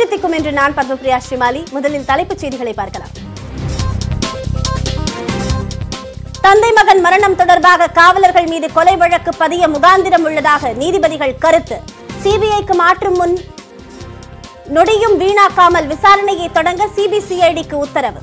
தித்திக்கும் என்று நான் பத்மபிரியா ஸ்ரீமாலி. முதலில் தலைப்புச் செய்திகளை பார்க்கலாம். தந்தை மகன் மரணம் தொடர்பாக காவலர்கள் மீது கொலை வழக்கு பதிய முகாந்திரம் உள்ளதாக நீதிபதிகள் கருத்து. சிபிஐக்கு மாற்றும் முன் நொடியும் வீணாக்காமல் விசாரணையை தொடங்க சிபிசிஐடிக்கு உத்தரவு.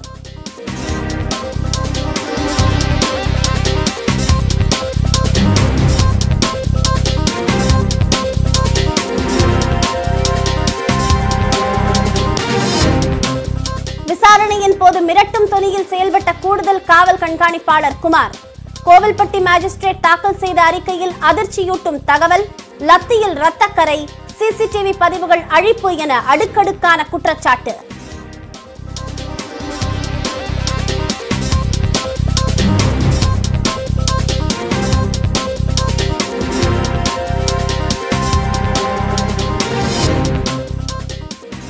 போது மிரட்டும் தொனியில் செயல்பட்ட கூடுதல் காவல் கண்காணிப்பாளர் குமார். கோவில்பட்டி மேஜிஸ்ட்ரேட் தாக்கல் செய்த அறிக்கையில் அதிர்ச்சியூட்டும் தகவல் லத்தியில் ரத்தக்கரை சிசிடிவி பதிவுகள் அழிப்பு என அடுக்கடுக்கான குற்றச்சாட்டு.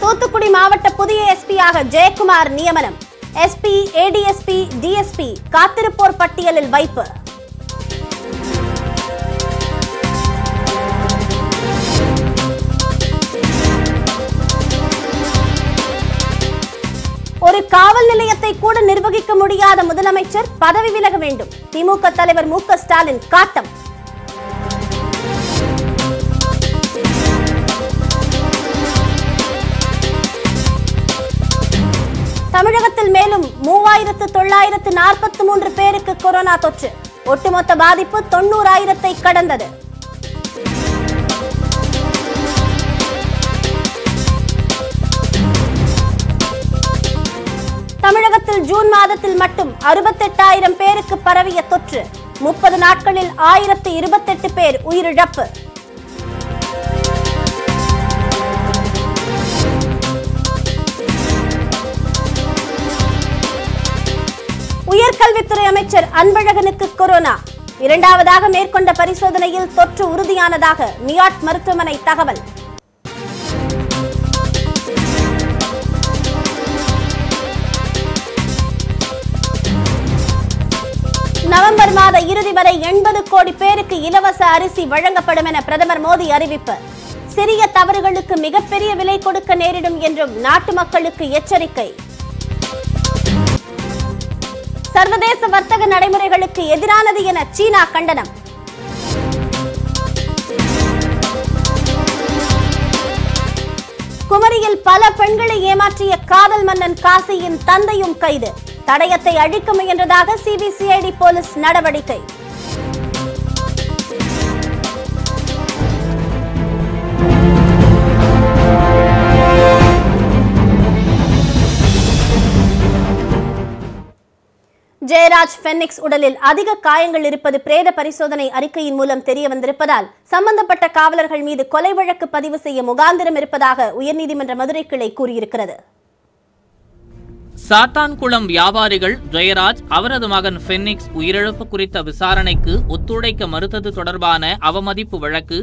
தூத்துக்குடி மாவட்ட புதிய எஸ்பியாக ஜெயக்குமார் நியமனம். எஸ்பி ஏடிஎஸ்பி டிஎஸ்பி காத்திருப்போர் பட்டியலில் வைப்பு. ஒரு காவல் நிலையத்தை கூட நிர்வகிக்க முடியாத முதலமைச்சர் பதவி விலக வேண்டும். திமுக தலைவர் மு ஸ்டாலின் காட்டம். தமிழகத்தில் மேலும் மூவாயிரத்து தொள்ளாயிரத்து நாற்பத்தி மூன்று பேருக்கு கொரோனா தொற்று. ஒட்டுமொத்த பாதிப்பு தொண்ணூறாயிரத்தை கடந்தது. தமிழகத்தில் ஜூன் மாதத்தில் மட்டும் அறுபத்தெட்டாயிரம் பேருக்கு பரவிய தொற்று. முப்பது நாட்களில் ஆயிரத்து இருபத்தெட்டு பேர் உயிரிழப்பு. உயர்கல்வித்துறை அமைச்சர் அன்பழகனுக்கு கொரோனா. இரண்டாவதாக மேற்கொண்ட பரிசோதனையில் தொற்று உறுதியானதாக நியாட் மருத்துவமனை தகவல். நவம்பர் மாத இறுதி வரை எண்பது கோடி பேருக்கு இலவச அரிசி வழங்கப்படும் என பிரதமர் மோடி அறிவிப்பு. சிறிய தவறுகளுக்கு மிகப்பெரிய விலை கொடுக்க நேரிடும் என்றும் நாட்டு மக்களுக்கு எச்சரிக்கை. சர்வதேச வர்த்தக நடைமுறைகளுக்கு எதிரானது என சீனா கண்டனம். குமரியில் பல பெண்களை ஏமாற்றிய காதல் மன்னன் காசியின் தந்தையும் கைது. தடயத்தை அழிக்க முயன்றதாக சிபிசிஐடி போலீஸ் நடவடிக்கை. ஜெயராஜ் பென்னிக்ஸ் உடலில் அதிக காயங்கள் இருப்பது பிரேத பரிசோதனை அறிக்கையின் மூலம் தெரிய வந்திருப்பதால் சம்பந்தப்பட்ட காவலர்கள் மீது கொலை வழக்கு பதிவு செய்ய முகாந்திரம் இருப்பதாக உயர்நீதிமன்ற மதுரை கிளை கூறியிருக்கிறது. சாத்தான்குளம் வியாபாரிகள் ஜெயராஜ் அவரது மகன் ஃபென்னிக்ஸ் உயிரிழப்பு குறித்த விசாரணைக்கு ஒத்துழைக்க மறுத்தது தொடர்பான அவமதிப்பு வழக்கு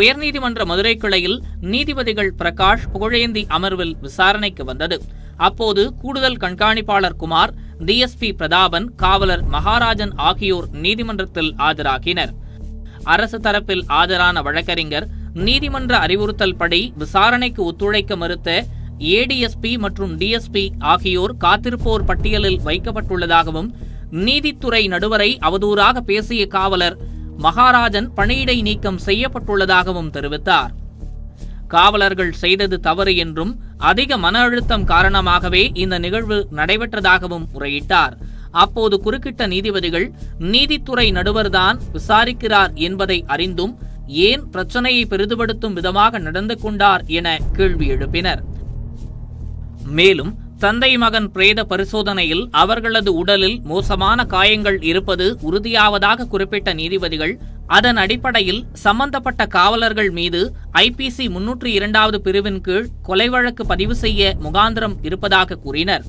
உயர்நீதிமன்ற மதுரை கிளையில் நீதிபதிகள் பிரகாஷ் புகழேந்தி அமர்வில் விசாரணைக்கு வந்தது. அப்போது கூடுதல் கண்காணிப்பாளர் குமார் டிஎஸ்பி பிரதாபன் காவலர் மகாராஜன் ஆகியோர் நீதிமன்றத்தில் ஆஜராகினர். அரசு தரப்பில் ஆஜரான வழக்கறிஞர் நீதிமன்ற அறிவுறுத்தல் படி விசாரணைக்கு ஒத்துழைக்க மறுத்த ஏடிஎஸ்பி மற்றும் டிஎஸ்பி ஆகியோர் காத்திருப்போர் பட்டியலில் வைக்கப்பட்டுள்ளதாகவும் நீதித்துறை நடுவரை அவதூறாக பேசிய காவலர் மகாராஜன் பணியிடை நீக்கம் செய்யப்பட்டுள்ளதாகவும் தெரிவித்தார். காவலர்கள் செய்தது தவறு என்றும் அதிக மன அழுத்தம் காரணமாகவே இந்த நிகழ்வு நடைபெற்றதாகவும் முறையிட்டார் அப்போது குறுக்கிட்ட நீதிபதிகள் நீதித்துறை நடுவர்தான் விசாரிக்கிறார் என்பதை அறிந்தும் ஏன் பிரச்சனையை பெரிதுபடுத்தும் விதமாக நடந்து கொண்டார் என கேள்வி எழுப்பினர். மேலும் தந்தை மகன் பிரேத பரிசோதனையில் அவர்களது உடலில் மோசமான காயங்கள் இருப்பது உறுதியாவதாக குறிப்பிட்ட நீதிபதிகள் அதன் அடிப்படையில் சம்பந்தப்பட்ட காவலர்கள் மீது ஐபிசி முன்னூற்று இரண்டாவது பிரிவின் கீழ் கொலை வழக்கு பதிவு செய்ய முகாந்திரம் இருப்பதாக கூறினர்.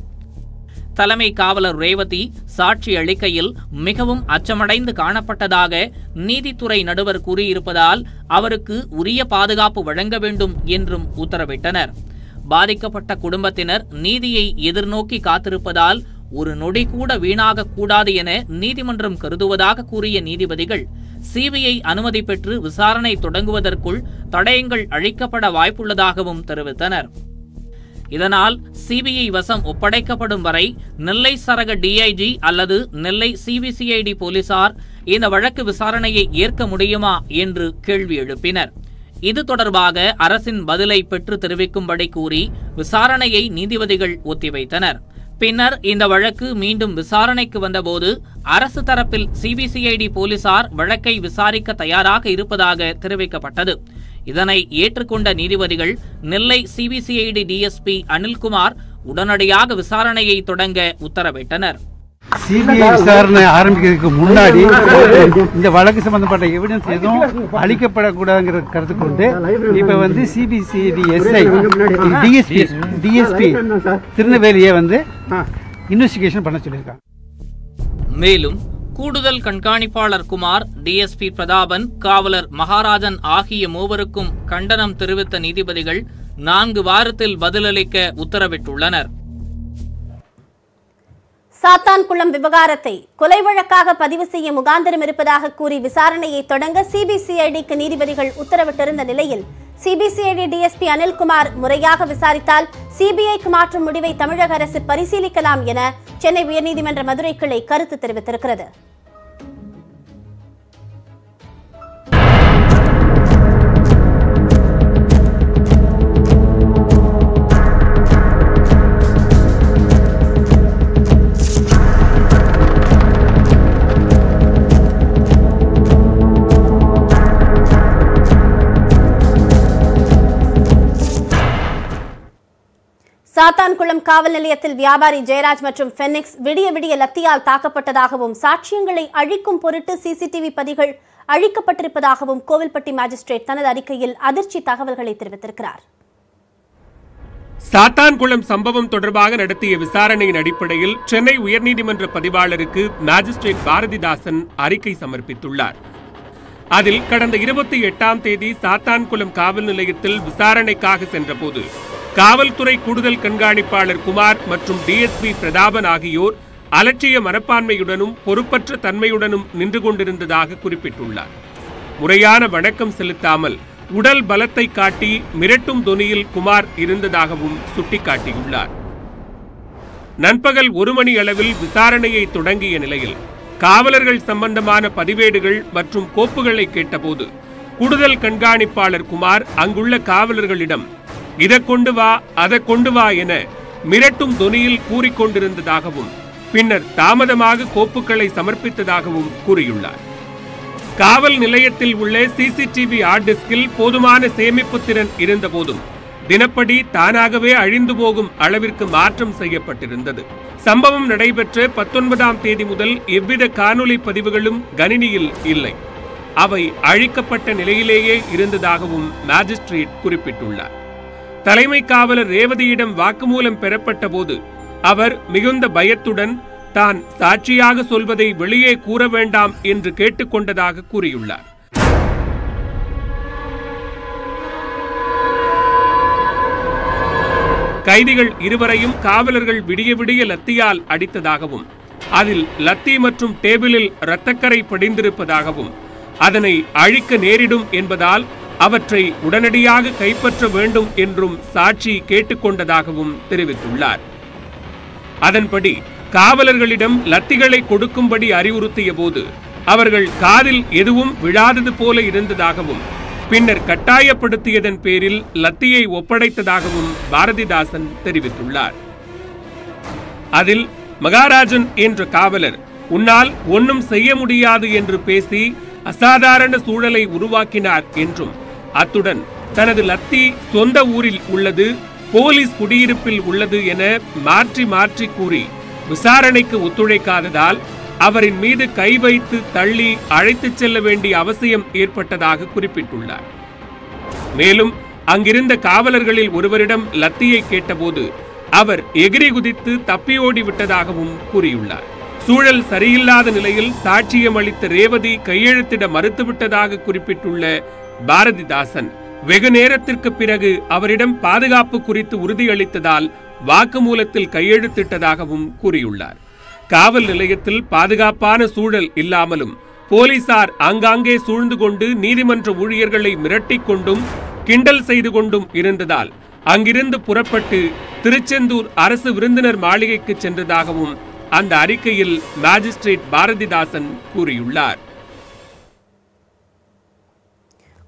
தலைமை காவலர் ரேவதி சாட்சி அளிக்கையில் மிகவும் அச்சமடைந்து காணப்பட்டதாக நீதித்துறை நடுவர் கூறியிருப்பதால் அவருக்கு உரிய பாதுகாப்பு வழங்க வேண்டும் என்றும் உத்தரவிட்டனர். பாதிக்கப்பட்ட குடும்பத்தினர் நீதியை எதிர்நோக்கி காத்திருப்பதால் ஒரு நொடி கூட வீணாகக்கூடாது என நீதிமன்றம் கருதுவதாக கூறிய நீதிபதிகள் சிபிஐ அனுமதி பெற்று விசாரணை தொடங்குவதற்குள் தடயங்கள் அழிக்கப்பட வாய்ப்புள்ளதாகவும் தெரிவித்தனர். இதனால் சிபிஐ வசம் ஒப்படைக்கப்படும் வரை நெல்லை சரக டிஐஜி அல்லது நெல்லை சிபிசிஐடி போலீசார் இந்த வழக்கு விசாரணையை ஏற்க முடியுமா என்று கேள்வி எழுப்பினர். இது தொடர்பாக அரசின் பதிலை பெற்று தெரிவிக்கும்படி கூறி விசாரணையை நீதிபதிகள் ஒத்திவைத்தனர். பின்னர் இந்த வழக்கு மீண்டும் விசாரணைக்கு வந்தபோது அரசு தரப்பில் சிபிசிஐடி போலீசார் வழக்கை விசாரிக்க தயாராக இருப்பதாக தெரிவிக்கப்பட்டது. இதனை ஏற்றுக்கொண்ட நீதிபதிகள் நெல்லை சிபிசிஐடி டிஎஸ்பி அனில்குமார் உடனடியாக விசாரணையை தொடங்க உத்தரவிட்டனர். சிபிஐ விசாரணை ஆரம்பிக்கிறதுக்கு முன்னாடி இந்த வழக்கு சம்பந்தப்பட்ட எவிடன்ஸ் எதுவும் அளிக்கப்படக்கூடாதுங்கிற கருத்து கொண்டு இப்ப வந்து சிபிசிஐடி எஸ்ஐ டிஎஸ்பி டிஎஸ்பி திருநெல்வேலியை வந்து இன்வெஸ்டிகேஷன் பண்ண சொல்லியிருக்காங்க. மேலும் கூடுதல் கண்காணிப்பாளர் குமார் டிஎஸ்பி பிரதாபன் காவலர் மகாராஜன் ஆகிய மூவருக்கும் கண்டனம் தெரிவித்த நீதிபதிகள் நான்கு வாரத்தில் பதிலளிக்க உத்தரவிட்டுள்ளனர். சாத்தான்குளம் விவகாரத்தை கொலை வழக்காக பதிவு செய்ய முகாந்திரம் இருப்பதாக கூறி விசாரணையை தொடங்க சிபிசிஐடிக்கு நீதிபதிகள் உத்தரவிட்டிருந்த நிலையில் சிபிசிஐடி டிஎஸ்பி அனில்குமார் முறையாக விசாரித்தால் சிபிஐக்கு மாற்றும் முடிவை தமிழக அரசு பரிசீலிக்கலாம் என சென்னை உயர்நீதிமன்ற மதுரை கிளை கருத்து தெரிவித்திருக்கிறது. சாத்தான்குளம் காவல் நிலையத்தில் வியாபாரி ஜெயராஜ் மற்றும் ஃபெனிக்ஸ் விடிய விடிய லத்தியால் தாக்கப்பட்டதாகவும் சாட்சியங்களை அழிக்கும் பொருட்டு சிசிடிவி பதிகள் அழிக்கப்பட்டிருப்பதாகவும் கோவில்பட்டி மாஜிஸ்ட்ரேட் தனது அறிக்கையில் அதிர்ச்சி தகவல்களை தெரிவித்திருக்கிறார். சாத்தான்குளம் சம்பவம் தொடர்பாக நடத்திய விசாரணையின் அடிப்படையில் சென்னை உயர்நீதிமன்ற பதிவாளருக்கு மாஜிஸ்ட்ரேட் பாரதிதாசன் அறிக்கை சமர்ப்பித்துள்ளார். அதில் கடந்த இருபத்தி எட்டாம் தேதி சாத்தான்குளம் காவல் நிலையத்தில் விசாரணைக்காக சென்றபோது காவல்துறை கூடுதல் கண்காணிப்பாளர் குமார் மற்றும் டிஎஸ்பி பிரதாபன் ஆகியோர் அலட்சிய மனப்பான்மையுடனும் பொறுப்பற்ற தன்மையுடனும் நின்று கொண்டிருந்ததாக குறிப்பிட்டுள்ளார். முறையான வணக்கம் செலுத்தாமல் உடல் பலத்தை காட்டி மிரட்டும் தொனியில் குமார் இருந்ததாகவும் சுட்டிக்காட்டியுள்ளார். நண்பகல் ஒரு மணி அளவில் விசாரணையை தொடங்கிய நிலையில் காவலர்கள் சம்பந்தமான பதிவேடுகள் மற்றும் கோப்புகளை கேட்டபோது கூடுதல் கண்காணிப்பாளர் குமார் அங்குள்ள காவலர்களிடம் இதை கொண்டு வா அதை கொண்டு வா என மிரட்டும் தொனியில் கூறிக்கொண்டிருந்ததாகவும் பின்னர் தாமதமாக கோப்புகளை சமர்ப்பித்ததாகவும் கூறியுள்ளார். காவல் நிலையத்தில் உள்ள சிசிடிவி ஹார்ட் போதுமான சேமிப்பு திறன் இருந்தபோதும் தினப்படி தானாகவே அழிந்து போகும் அளவிற்கு மாற்றம் செய்யப்பட்டிருந்தது. சம்பவம் நடைபெற்ற பத்தொன்பதாம் தேதி முதல் எவ்வித காணொளி பதிவுகளும் கணினியில் இல்லை. அவை அழிக்கப்பட்ட நிலையிலேயே இருந்ததாகவும் மாஜிஸ்ட்ரேட் குறிப்பிட்டுள்ளார். தலைமை காவலர் ரேவதியிடம் வாக்குமூலம் பெறப்பட்ட போது அவர் மிகுந்த பயத்துடன் தான் சாட்சியாக சொல்வதை வெளியே கூற வேண்டாம் என்று கேட்டுக்கொண்டதாக கூறியுள்ளார். கைதிகள் இருவரையும் காவலர்கள் விடிய விடிய லத்தியால் அடித்ததாகவும் அதில் லத்தி மற்றும் டேபிளில் இரத்தக்கரை படிந்திருப்பதாகவும் அதனை அழிக்க நேரிடும் என்பதால் அவற்றை உடனடியாக கைப்பற்ற வேண்டும் என்றும் சாட்சி கேட்டுக்கொண்டதாகவும் தெரிவித்துள்ளார். அதன்படி காவலர்களிடம் லத்திகளை கொடுக்கும்படி அறிவுறுத்திய போது அவர்கள் காதில் எதுவும் விழாதது போல இருந்ததாகவும் பின்னர் கட்டாயப்படுத்தியதன் பேரில் லத்தியை ஒப்படைத்ததாகவும் பாரதிதாசன் தெரிவித்துள்ளார். அதில் மகாராஜன் என்ற காவலர் உன்னால் ஒன்னும் செய்ய முடியாது என்று பேசி அசாதாரண சூழலை உருவாக்கினார் என்றும் அத்துடன் தனது லத்தி சொந்த ஊரில் உள்ளது போலீஸ் குடியிருப்பில் உள்ளது என மாற்றி மாற்றி கூறி விசாரணைக்கு ஒத்துழைக்காததால் அவரின் மீது கை வைத்து தள்ளி அழைத்துச் செல்ல வேண்டிய அவசியம் ஏற்பட்டதாக குறிப்பிட்டுள்ளார். மேலும் அங்கிருந்த காவலர்களில் ஒருவரிடம் லத்தியை கேட்டபோது அவர் எகிரி குதித்து தப்பியோடி விட்டதாகவும் கூறியுள்ளார். சூழல் சரியில்லாத நிலையில் சாட்சியம் அளித்த ரேவதி கையெழுத்திட மறுத்துவிட்டதாக குறிப்பிட்டுள்ள பாரதிதாசன் வெகு நேரத்திற்கு பிறகு அவரிடம் பாதுகாப்பு குறித்து உறுதியளித்ததால் வாக்குமூலத்தில் கையெழுத்திட்டதாகவும் கூறியுள்ளார். காவல் நிலையத்தில் பாதுகாப்பான சூழல் இல்லாமலும் போலீசார் ஆங்காங்கே சூழ்ந்து கொண்டு நீதிமன்ற ஊழியர்களை மிரட்டிக் கொண்டும் கிண்டல் செய்து கொண்டும் இருந்ததால் அங்கிருந்து புறப்பட்டு திருச்செந்தூர் அரசு விருந்தினர் மாளிகைக்கு சென்றதாகவும் அந்த அறிக்கையில் மாஜிஸ்ட்ரேட் பாரதிதாசன் கூறியுள்ளார்.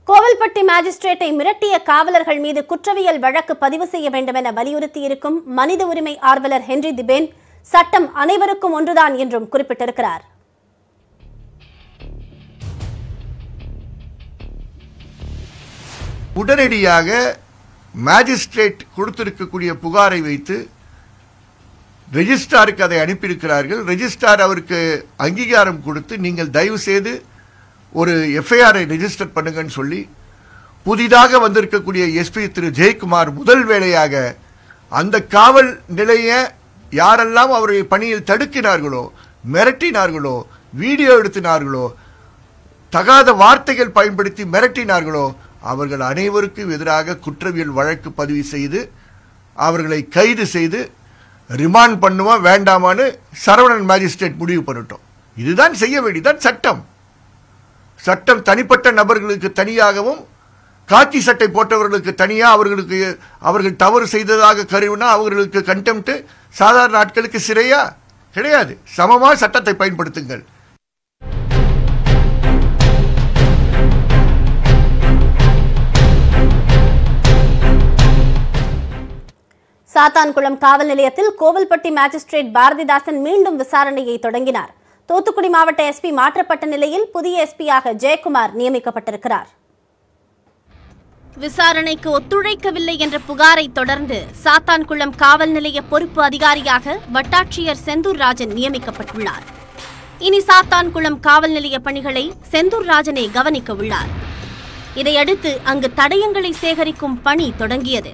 கோவில்பட்டி மாஜிஸ்ட்ரேட்டை மிரட்டிய காவலர்கள் மீது குற்றவியல் வழக்கு பதிவு செய்ய வேண்டும் என வலியுறுத்தியிருக்கும் மனித உரிமை ஆர்வலர் ஹென்றி திபேன் சட்டம் அனைவருக்கும் ஒன்றுதான் என்றும் குறிப்பிட்டிருக்கிறார். உடனடியாக மேஜிஸ்ட்ரேட் கொடுத்திருக்கக்கூடிய புகாரை வைத்து ரெஜிஸ்ட்ராருக்கு அதை அனுப்பியிருக்கிறார்கள். ரெஜிஸ்டார் அவருக்கு அங்கீகாரம் கொடுத்து நீங்கள் தயவு செய்து ஒரு எஃப்ஐஆரை ரெஜிஸ்டர் பண்ணுங்கன்னு சொல்லி புதிதாக வந்திருக்கக்கூடிய எஸ்பி திரு. ஜெயக்குமார் முதல் வேளையாக அந்த காவல் நிலைய யாரெல்லாம் அவரை பணியில் தடுக்கினார்களோ மிரட்டினார்களோ வீடியோ எடுத்தினார்களோ தகாத வார்த்தைகள் பயன்படுத்தி மிரட்டினார்களோ அவர்கள் அனைவருக்கும் எதிராக குற்றவியல் வழக்கு பதிவு செய்து அவர்களை கைது செய்து ரிமாண்ட் பண்ணுமா வேண்டாமான்னு சரவணன் மேஜிஸ்ட்ரேட் முடிவு பண்ணட்டும். இதுதான் செய்ய வேண்டியதான் சட்டம். சட்டம் தனிப்பட்ட நபர்களுக்கு தனியாகவும் காக்கி சட்டை போட்டவர்களுக்கு தனியாக அவர்களுக்கு அவர்கள் தவறு செய்ததாக கருவினா அவர்களுக்கு கண்டெம்ட்டு சாதாரண ஆட்களுக்கு சிறையா? கிடையாது. சமமாக சட்டத்தை பயன்படுத்துங்கள். சாத்தான்குளம் காவல் நிலையத்தில் கோவில்பட்டி மேஜிஸ்ட்ரேட் பாரதிதாசன் மீண்டும் விசாரணையை தொடங்கினார். தூத்துக்குடி மாவட்ட எஸ்பி மாற்றப்பட்ட நிலையில் புதிய எஸ்பியாக ஜெயக்குமார் நியமிக்கப்பட்டிருக்கிறார். விசாரணைக்கு ஒத்துழைக்கவில்லை என்ற புகாரை தொடர்ந்து சாத்தான்குளம் காவல் நிலைய பொறுப்பு அதிகாரியாக வட்டாட்சியர் செந்தூர் ராஜன் நியமிக்கப்பட்டுள்ளார். இனி சாத்தான்குளம் காவல் நிலைய பணிகளை செந்தூர் ராஜனே கவனிக்க உள்ளார். இதையடுத்து அங்கு தடயங்களை சேகரிக்கும் பணி தொடங்கியது.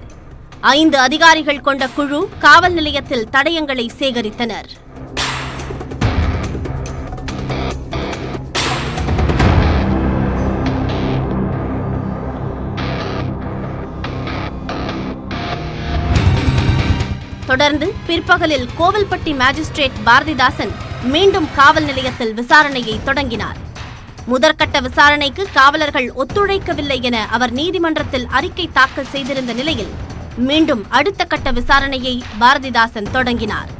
ஐந்து அதிகாரிகள் கொண்ட குழு காவல் நிலையத்தில் தடயங்களை சேகரித்தனர். தொடர்ந்து பிற்பகலில் கோவில்பட்டி மேஜிஸ்ட்ரேட் பாரதிதாசன் மீண்டும் காவல் நிலையத்தில் விசாரணையை தொடங்கினார். முதற்கட்ட விசாரணைக்கு காவலர்கள் ஒத்துழைக்கவில்லை என அவர் நீதிமன்றத்தில் அறிக்கை தாக்கல் செய்திருந்த நிலையில் மீண்டும் அடுத்த கட்ட விசாரணையை பாரதிதாசன் தொடங்கினார்.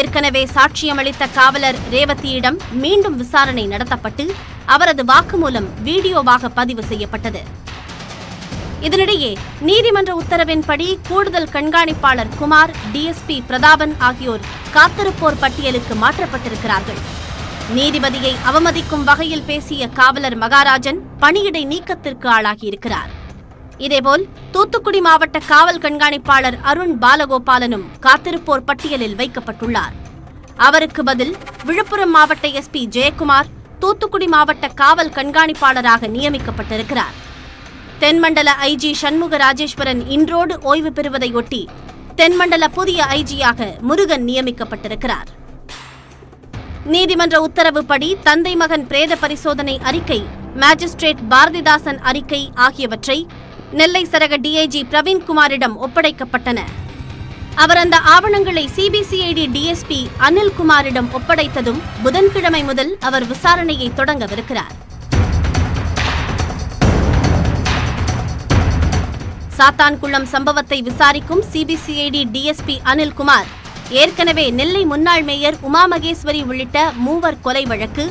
ஏற்கனவே சாட்சியமளித்த காவலர் ரேவதியிடம் மீண்டும் விசாரணை நடத்தப்பட்டு அவரது வாக்குமூலம் வீடியோவாக பதிவு செய்யப்பட்டது. இதனிடையே நீதிமன்ற உத்தரவின்படி கூடுதல் கண்காணிப்பாளர் குமார் டிஎஸ்பி பிரதாபன் ஆகியோர் காத்திருப்போர் பட்டியலுக்கு மாற்றப்பட்டிருக்கிறார்கள். நீதிபதியை அவமதிக்கும் வகையில் பேசிய காவலர் மகாராஜன் பணியிடை நீக்கத்திற்கு ஆளாகியிருக்கிறார். இதேபோல் தூத்துக்குடி மாவட்ட காவல் கண்காணிப்பாளர் அருண் பாலகோபாலனும் காத்திருப்போர் பட்டியலில் வைக்கப்பட்டுள்ளார். அவருக்கு பதில் விழுப்புரம் மாவட்ட எஸ்பி ஜெயக்குமார் தூத்துக்குடி மாவட்ட காவல் கண்காணிப்பாளராக நியமிக்கப்பட்டிருக்கிறார். தென்மண்டல ஐஜி சண்முக ராஜேஸ்வரன் இன்றோடு ஓய்வு பெறுவதையொட்டி தென்மண்டல புதிய ஐஜியாக முருகன் நியமிக்கப்பட்டிருக்கிறார். நீதிமன்ற உத்தரவுப்படி தந்தை மகன் பிரேத பரிசோதனை அறிக்கை மேஜிஸ்ட்ரேட் பாரதிதாசன் அறிக்கை ஆகியவற்றை நெல்லை சரக டிஐஜி பிரவீன்குமாரிடம் ஒப்படைக்கப்பட்டன. அவர் அந்த ஆவணங்களை சிபிசிஐடி டிஎஸ்பி அனில்குமாரிடம் ஒப்படைத்ததும் புதன்கிழமை முதல் அவர் விசாரணையை தொடங்கவிருக்கிறார். சாத்தான்குளம் சம்பவத்தை விசாரிக்கும் சிபிசிஐடி டிஎஸ்பி அனில்குமார். ஏற்கனவே நெல்லை முன்னாள் மேயர் உமா மகேஸ்வரி உள்ளிட்ட மூவர் கொலை வழக்கு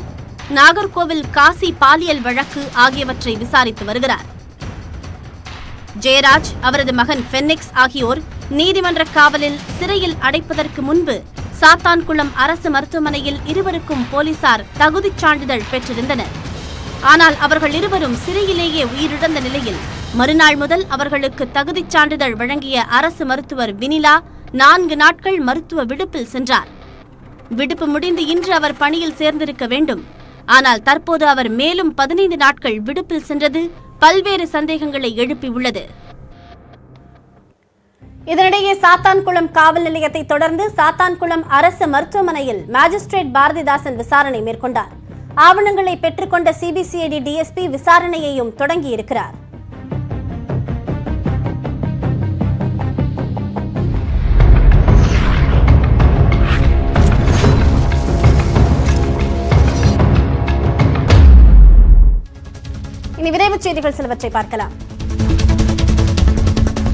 நாகர்கோவில் காசி பாலியல் வழக்கு ஆகியவற்றை விசாரித்து வருகிறார். ஜெயராஜ் அவரது மகன் ஃபென்னிக்ஸ் ஆகியோர் நீதிமன்ற காவலில் சிறையில் அடைப்பதற்கு முன்பு சாத்தான்குளம் அரசு மருத்துவமனையில் இருவருக்கும் போலீசார் தகுதிச் சான்றிதழ் பெற்றிருந்தனர். ஆனால் அவர்கள் இருவரும் சிறையிலேயே உயிரிழந்த நிலையில் மறுநாள் முதல் அவர்களுக்கு தகுதிச் சான்றிதழ் வழங்கிய அரசு மருத்துவர் வினிலா நான்கு நாட்கள் மருத்துவ விடுப்பில் சென்றார். விடுப்பு முடிந்து இன்று அவர் பணியில் சேர்ந்திருக்க வேண்டும். ஆனால் தற்போது அவர் மேலும் பதினைந்து நாட்கள் விடுப்பில் சென்றது பல்வேறு சந்தேகங்களை எழுப்பியுள்ளது இதனிடையே சாத்தான்குளம் காவல் நிலையத்தை தொடர்ந்து சாத்தான்குளம் அரசு மருத்துவமனையில் மாஜிஸ்ட்ரேட் பாரதிதாசன் விசாரணை மேற்கொண்டார். ஆவணங்களை பெற்றுக்கொண்ட சிபிசிஐடி டிஎஸ்பி விசாரணையையும் தொடங்கியிருக்கிறார். இனி விரைவுச் செய்திகள் சிலவற்றை பார்க்கலாம்.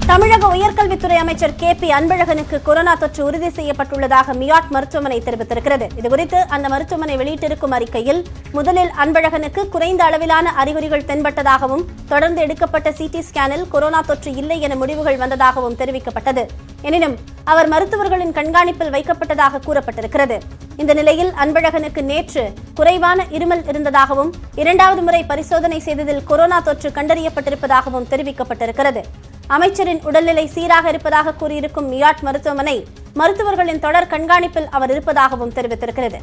தமிழக உயர்கல்வித்துறை அமைச்சர் கே பி அன்பழகனுக்கு கொரோனா தொற்று உறுதி செய்யப்பட்டுள்ளதாக மியாட் மருத்துவமனை தெரிவித்திருக்கிறது. இதுகுறித்து அந்த மருத்துவமனை வெளியிட்டிருக்கும் அறிக்கையில் முதலில் அன்பழகனுக்கு குறைந்த அளவிலான அறிகுறிகள் தென்பட்டதாகவும் தொடர்ந்து எடுக்கப்பட்ட சிடி ஸ்கேனில் கொரோனா தொற்று இல்லை என முடிவுகள் வந்ததாகவும் தெரிவிக்கப்பட்டது. எனினும் அவர் மருத்துவர்களின் கண்காணிப்பில் வைக்கப்பட்டதாக கூறப்பட்டிருக்கிறது. இந்த நிலையில் அன்பழகனுக்கு நேற்று குறைவான இருமல் இருந்ததாகவும் இரண்டாவது முறை பரிசோதனை செய்ததில் கொரோனா தொற்று கண்டறியப்பட்டிருப்பதாகவும் தெரிவிக்கப்பட்டிருக்கிறது. அமைச்சரின் உடல்நிலை சீராக இருப்பதாக கூறியிருக்கும் மியாட் மருத்துவமனை மருத்துவர்களின் தொடர் கண்காணிப்பில் அவர் இருப்பதாகவும் தெரிவித்திருக்கிறது.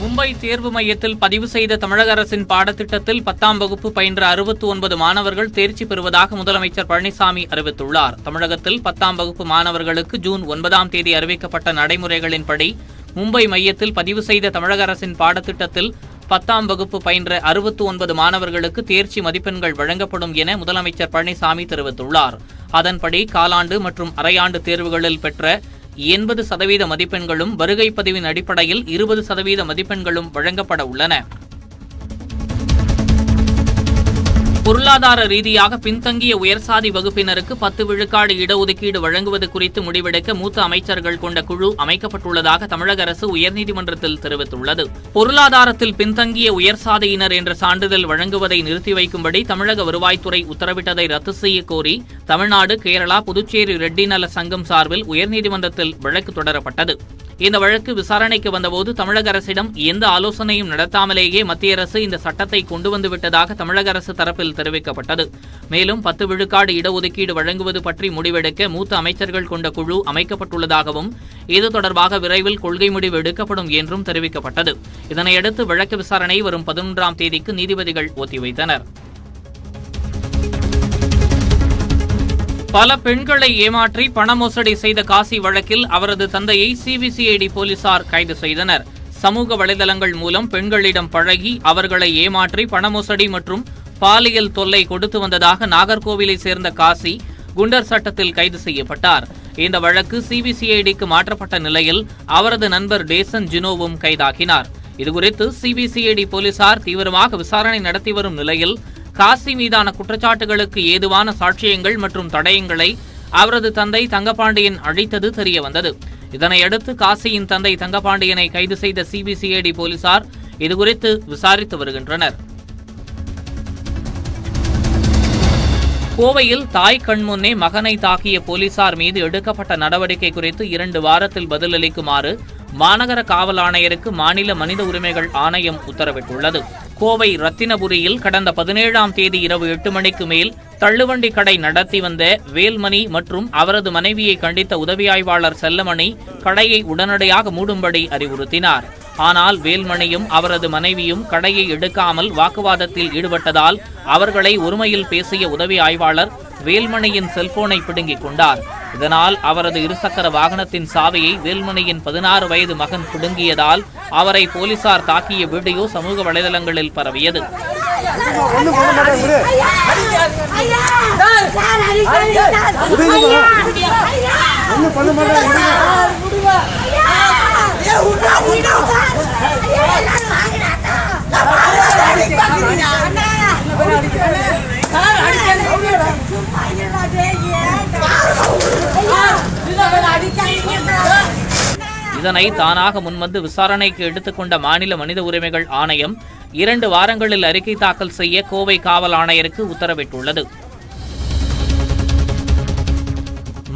மும்பை தேர்வு மையத்தில் பதிவு செய்த தமிழக அரசின் பாடத்திட்டத்தில் பத்தாம் வகுப்பு பயின்ற அறுபத்தி ஒன்பது மாணவர்கள் தேர்ச்சி பெறுவதாக முதலமைச்சர் பழனிசாமி அறிவித்துள்ளார். தமிழகத்தில் பத்தாம் வகுப்பு மாணவர்களுக்கு ஜூன் ஒன்பதாம் தேதி அறிவிக்கப்பட்ட நடைமுறைகளின்படி மும்பை மையத்தில் பதிவு செய்த தமிழக அரசின் பாடத்திட்டத்தில் பத்தாம் வகுப்பு பயின்ற அறுபத்தி ஒன்பது மாணவர்களுக்கு தேர்ச்சி மதிப்பெண்கள் வழங்கப்படும் என முதலமைச்சர் பழனிசாமி தெரிவித்துள்ளார். அதன்படி காலாண்டு மற்றும் அரையாண்டு தேர்வுகளில் பெற்ற எண்பது சதவீத மதிப்பெண்களும் வருகை பதிவின் அடிப்படையில் இருபது சதவீத மதிப்பெண்களும் வழங்கப்பட உள்ளன. பொருளாதார ரீதியாக பின்தங்கிய உயர்சாதி வகுப்பினருக்கு பத்து விழுக்காடு இடஒதுக்கீடு வழங்குவது குறித்து முடிவெடுக்க மூத்த அமைச்சர்கள் கொண்ட குழு அமைக்கப்பட்டுள்ளதாக தமிழக அரசு உயர்நீதிமன்றத்தில் தெரிவித்துள்ளது. பொருளாதாரத்தில் பின்தங்கிய உயர்சாதியினர் என்ற சான்றிதழ் வழங்குவதை நிறுத்தி வைக்கும்படி தமிழக வருவாய்த்துறை உத்தரவிட்டதை ரத்து செய்ய கோரி தமிழ்நாடு கேரளா புதுச்சேரி ரெட்டி நல சங்கம் சார்பில் உயர்நீதிமன்றத்தில் வழக்கு தொடரப்பட்டது. இந்த வழக்கு விசாரணைக்கு வந்தபோது தமிழக அரசிடம் எந்த ஆலோசனையும் நடத்தாமலேயே மத்திய அரசு இந்த சட்டத்தை கொண்டு வந்துவிட்டதாக தமிழக அரசு தரப்பில் தெரிவிக்கப்பட்டது. மேலும் பத்து விழுக்காடு இடஒதுக்கீடு வழங்குவது பற்றி முடிவெடுக்க மூத்த அமைச்சர்கள் கொண்ட குழு அமைக்கப்பட்டுள்ளதாகவும் இது தொடர்பாக விரைவில் கொள்கை முடிவு எடுக்கப்படும் என்றும் தெரிவிக்கப்பட்டது. இதனையடுத்து வழக்கு விசாரணை வரும் பதினொன்றாம் தேதிக்கு நீதிபதிகள் ஒத்திவைத்தனர். பல பெண்களை ஏமாற்றி பண மோசடி செய்த காசி வழக்கில் அவரது தந்தையை சிபிசிஐடி போலீசார் கைது செய்தனர். சமூக வலைதளங்கள் மூலம் பெண்களிடம் பழகி அவர்களை ஏமாற்றி பண மோசடி மற்றும் பாலியல் தொல்லை கொடுத்து வந்ததாக நாகர்கோவிலை சேர்ந்த காசி குண்டர் சட்டத்தில் கைது செய்யப்பட்டார். இந்த வழக்கு சிபிசிஐடிக்கு மாற்றப்பட்ட நிலையில் அவரது நண்பர் டேசன் ஜினோவும் கைதாகினார். இதுகுறித்து சிபிசிஐடி போலீசார் தீவிரமாக விசாரணை நடத்தி வரும் நிலையில் காசி மீதான குற்றச்சாட்டுகளுக்கு ஏதுவான சாட்சியங்கள் மற்றும் தடயங்களை அவரது தந்தை தங்கபாண்டியன் அழித்தது தெரியவந்தது. இதனையடுத்து காசியின் தந்தை தங்கபாண்டியனை கைது செய்த சிபிசிஐடி போலீசார் இதுகுறித்து விசாரித்து வருகின்றனர். கோவையில் தாய் கண்முன்னே மகனை தாக்கிய போலீசார் மீது எடுக்கப்பட்ட நடவடிக்கை குறித்து இரண்டு வாரத்தில் பதிலளிக்குமாறு மாநகர காவல் ஆணையருக்கு மாநில மனித உரிமைகள் ஆணையம் உத்தரவிட்டுள்ளது. கோவை ரத்தினபுரியில் கடந்த பதினேழாம் தேதி இரவு எட்டு மணிக்கு மேல் தள்ளுவண்டி கடை நடத்தி வந்த வேல்மணி மற்றும் அவரது மனைவியை கண்டித்த உதவி ஆய்வாளர் செல்லமணி கடையை உடனடியாக மூடும்படி அறிவுறுத்தினார். ஆனால் வேல்மணியும் அவரது மனைவியும் கடையை எடுக்காமல் வாக்குவாதத்தில் ஈடுபட்டதால் அவர்களை ஒருமையில் பேசிய உதவி ஆய்வாளர் வேல்மணியின் செல்போனை பிடுங்கிக் கொண்டார் இதனால் அவரது இருசக்கர வாகனத்தின் சாவியை வேல்மணியின் பதினாறு வயது மகன் பிடுங்கியதால் அவரை போலீசார் தாக்கிய வீடியோ சமூக வலைதளங்களில் பரவியது இதனை தானாக முன்வந்து விசாரணைக்கு எடுத்துக்கொண்ட மாநில மனித உரிமைகள் ஆணையம் இரண்டு வாரங்களில் அறிக்கை தாக்கல் செய்ய கோவை காவல் ஆணையருக்கு உத்தரவிட்டுள்ளது.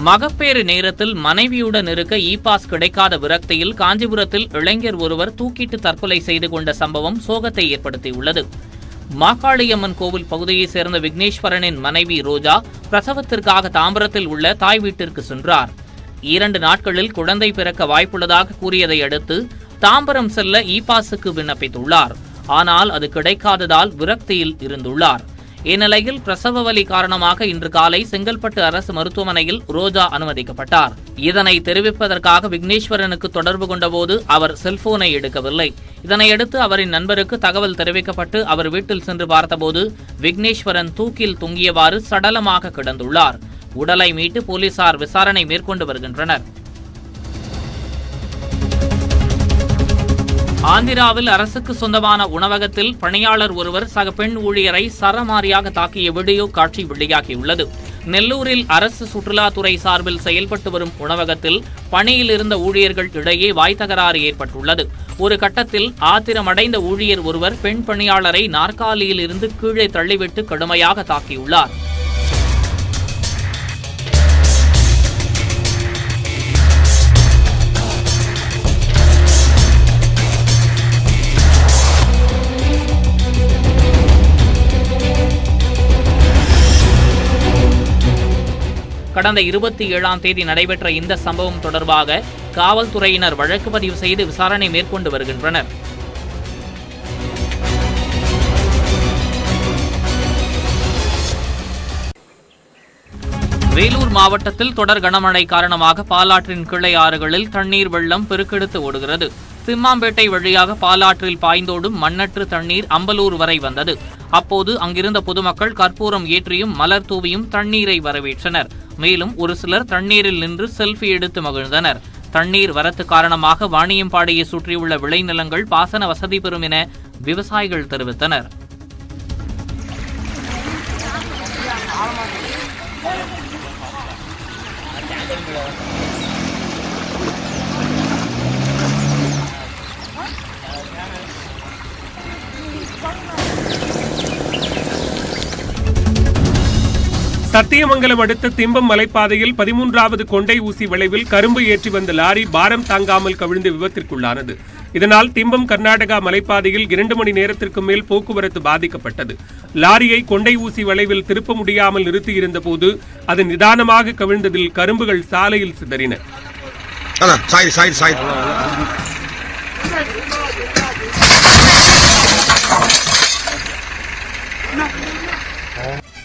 மகப்பேறு நேரத்தில் மனைவியுடன் இருக்க இ பாஸ் கிடைக்காத விரக்தியில் காஞ்சிபுரத்தில் இளைஞர் ஒருவர் தூக்கிட்டு தற்கொலை செய்து கொண்ட சம்பவம் சோகத்தை ஏற்படுத்தியுள்ளது. மாக்காளியம்மன் கோவில் பகுதியைச் சேர்ந்த விக்னேஸ்வரனின் மனைவி ரோஜா பிரசவத்திற்காக தாம்பரத்தில் உள்ள தாய் வீட்டிற்கு சென்றார். இரண்டு நாட்களில் குழந்தை பிறக்க வாய்ப்புள்ளதாக கூறியதை அடுத்து தாம்பரம் செல்ல இ பாஸுக்கு விண்ணப்பித்துள்ளார். ஆனால் அது கிடைக்காததால் விரக்தியில் இருந்துள்ளார். இந்நிலையில் பிரசவ வலி காரணமாக இன்று காலை செங்கல்பட்டு அரசு மருத்துவமனையில் ரோஜா அனுமதிக்கப்பட்டார். இதனை தெரிவிப்பதற்காக விக்னேஸ்வரனுக்கு தொடர்பு கொண்டபோது அவர் செல்போனை எடுக்கவில்லை. இதனையடுத்து அவரின் நண்பருக்கு தகவல் தெரிவிக்கப்பட்டு அவர் வீட்டில் சென்று பார்த்தபோது விக்னேஸ்வரன் தூக்கில் தொங்கியவாறு சடலமாக கிடந்துள்ளார். உடலை மீட்டு போலீசார் விசாரணை மேற்கொண்டு வருகின்றனர். ஆந்திராவில் அரசுக்கு சொந்தமான உணவகத்தில் பணியாளர் ஒருவர் சக பெண் ஊழியரை சரமாரியாக தாக்கிய வீடியோ காட்சி வெளியாகியுள்ளது. நெல்லூரில் அரசு சுற்றுலாத்துறை சார்பில் செயல்பட்டு வரும் உணவகத்தில் பணியில் இருந்த ஊழியர்கள் இடையே வாய் தகராறு ஏற்பட்டுள்ளது. ஒரு கட்டத்தில் ஆத்திரமடைந்த ஊழியர் ஒருவர் பெண் பணியாளரை நாற்காலியில் இருந்து கீழே தள்ளிவிட்டு கடுமையாக தாக்கியுள்ளார். கடந்த இருபத்தி ஏழாம் தேதி நடைபெற்ற இந்த சம்பவம் தொடர்பாக காவல்துறையினர் வழக்கு பதிவு செய்து விசாரணை மேற்கொண்டு வருகின்றனர். வேலூர் மாவட்டத்தில் தொடர் கனமழை காரணமாக பாலாற்றின் கிளை ஆறுகளில் தண்ணீர் வெள்ளம் பெருக்கெடுத்து ஓடுகிறது. திம்மாம்பேட்டை வழியாக பாலாற்றில் பாய்ந்தோடும் மண்ணற்று தண்ணீர் அம்பலூர் வரை வந்தது. அப்போது அங்கிருந்த பொதுமக்கள் கற்பூரம் ஏற்றியும் மலர் தூவியும் தண்ணீரை வரவேற்றனர். மேலும் ஒரு சிலர் தண்ணீரில் நின்று செல்ஃபி எடுத்து மகிழ்ந்தனர். தண்ணீர் வரத்து காரணமாக வாணியம்பாடியை சுற்றியுள்ள விளைநிலங்கள் பாசன வசதி பெறும் என விவசாயிகள் தெரிவித்தனர். சத்தியமங்கலம் அடுத்த திம்பம் மலைப்பாதையில் பதிமூன்றாவது கொண்டை ஊசி விளைவில் கரும்பு ஏற்றி வந்த லாரி பாரம் தாங்காமல் கவிழ்ந்து விபத்திற்குள்ளானது. இதனால் திம்பம் கர்நாடகா மலைப்பாதையில் இரண்டு மணி நேரத்திற்கு மேல் போக்குவரத்து பாதிக்கப்பட்டது. லாரியை கொண்டை ஊசி வளைவில் திருப்ப முடியாமல் நிறுத்தியிருந்த போது அது நிதானமாக கவிழ்ந்ததில் கரும்புகள் சாலையில் சிதறின.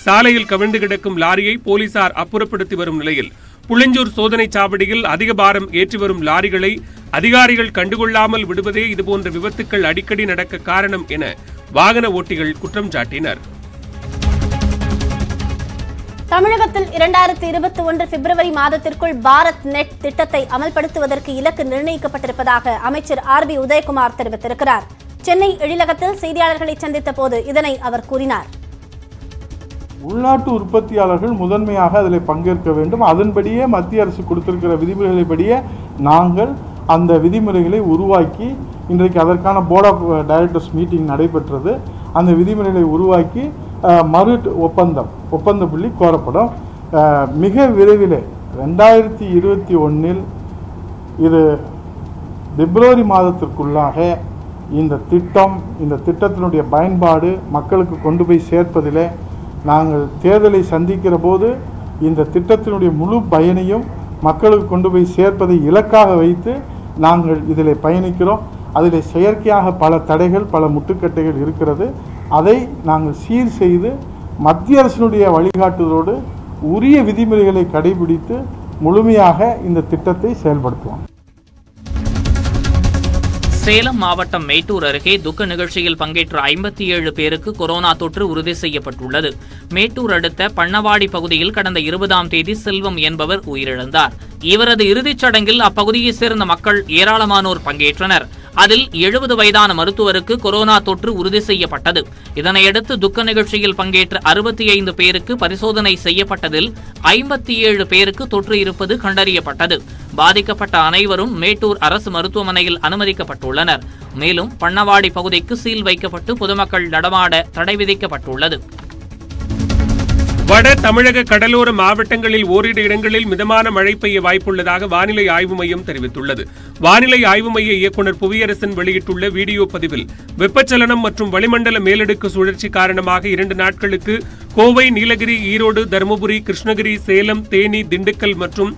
சாலையில் கவிழ்ந்து கிடக்கும் லாரியை போலீசார் அப்புறப்படுத்தி வரும் நிலையில் புளிஞ்சூர் சோதனை சாவடியில் அதிக பாரம் ஏற்றி வரும் லாரிகளை அதிகாரிகள் கண்டுகொள்ளாமல் விடுவதே இதுபோன்ற விபத்துக்கள் அடிக்கடி நடக்க காரணம் என வாகன ஓட்டிகள் குற்றம் சாட்டினர். தமிழகத்தில் இரண்டாயிரத்தி இருபத்தி ஒன்று பிப்ரவரி மாதத்திற்குள் பாரத் நெட் திட்டத்தை அமல்படுத்துவதற்கு இலக்கு நிர்ணயிக்கப்பட்டிருப்பதாக அமைச்சர் ஆர் பி உதயகுமார் தெரிவித்திருக்கிறார். சென்னை எழிலகத்தில் செய்தியாளர்களை சந்தித்த போது இதனை அவர் கூறினார். உள்நாட்டு உற்பத்தியாளர்கள் முதன்மையாக அதில் பங்கேற்க வேண்டும். அதன்படியே மத்திய அரசு கொடுத்திருக்கிற விதிமுறைகளைப்படியே நாங்கள் அந்த விதிமுறைகளை உருவாக்கி இன்றைக்கு அதற்கான போர்ட் ஆஃப் டைரக்டர்ஸ் மீட்டிங் நடைபெற்றது. அந்த விதிமுறைகளை உருவாக்கி uh, மறு ஒப்பந்தம் ஒப்பந்த புள்ளி கோரப்படும். Uh, மிக விரைவில் ரெண்டாயிரத்தி இருபத்தி ஒன்றில் இது பிப்ரவரி மாதத்திற்குள்ளாக இந்த திட்டம் இந்த திட்டத்தினுடைய பயன்பாடு மக்களுக்கு கொண்டு போய் சேர்ப்பதிலே நாங்கள் தேர்தலை சந்திக்கிற போது இந்த திட்டத்தினுடைய முழு பயனையும் மக்களுக்கு கொண்டு போய் சேர்ப்பதை இலக்காக வைத்து நாங்கள் இதில் பயணிக்கிறோம். அதில் செயற்கையாக பல தடைகள் பல முட்டுக்கட்டைகள் இருக்கிறது. அதை நாங்கள் சீர் செய்து மத்திய அரசினுடைய வழிகாட்டுதலோடு உரிய விதிமுறைகளை கடைபிடித்து முழுமையாக இந்த திட்டத்தை செயல்படுத்துவோம். சேலம் மாவட்டம் மேட்டூர் அருகே துக்க நிகழ்ச்சியில் பங்கேற்ற ஐம்பத்தி ஏழு பேருக்கு கொரோனா தொற்று உறுதி செய்யப்பட்டுள்ளது. மேட்டூர் அடுத்த பண்ணவாடி பகுதியில் கடந்த இருபதாம் தேதி செல்வம் என்பவர் உயிரிழந்தார். இவரது இறுதிச் சடங்கில் அப்பகுதியைச் சேர்ந்த மக்கள் ஏராளமானோர் பங்கேற்றனர். அதில் எழுபது வயதான மருத்துவருக்கு கொரோனா தொற்று உறுதி செய்யப்பட்டது. இதனையடுத்து துக்க நிகழ்ச்சியில் பங்கேற்ற அறுபத்தி ஐந்து பேருக்கு பரிசோதனை செய்யப்பட்டதில் ஐம்பத்தி ஏழு பேருக்கு தொற்று இருப்பது கண்டறியப்பட்டது. பாதிக்கப்பட்ட அனைவரும் மேட்டூர் அரசு மருத்துவமனையில் அனுமதிக்கப்பட்டுள்ளனர். மேலும் பண்ணவாடி பகுதிக்கு சீல் வைக்கப்பட்டு பொதுமக்கள் நடமாட தடை விதிக்கப்பட்டுள்ளது. வட தமிழக கடலோர மாவட்டங்களில் ஓரிரு இடங்களில் மிதமான மழை பெய்ய வாய்ப்புள்ளதாக வானிலை ஆய்வு மையம் தெரிவித்துள்ளது. வானிலை ஆய்வு மைய இயக்குநர் புவியரசன் வெளியிட்டுள்ள வீடியோ பதிவில் வெப்பச்சலனம் மற்றும் வளிமண்டல மேலடுக்கு சுழற்சி காரணமாக இரண்டு நாட்களுக்கு கோவை நீலகிரி ஈரோடு தருமபுரி கிருஷ்ணகிரி சேலம் தேனி திண்டுக்கல் மற்றும்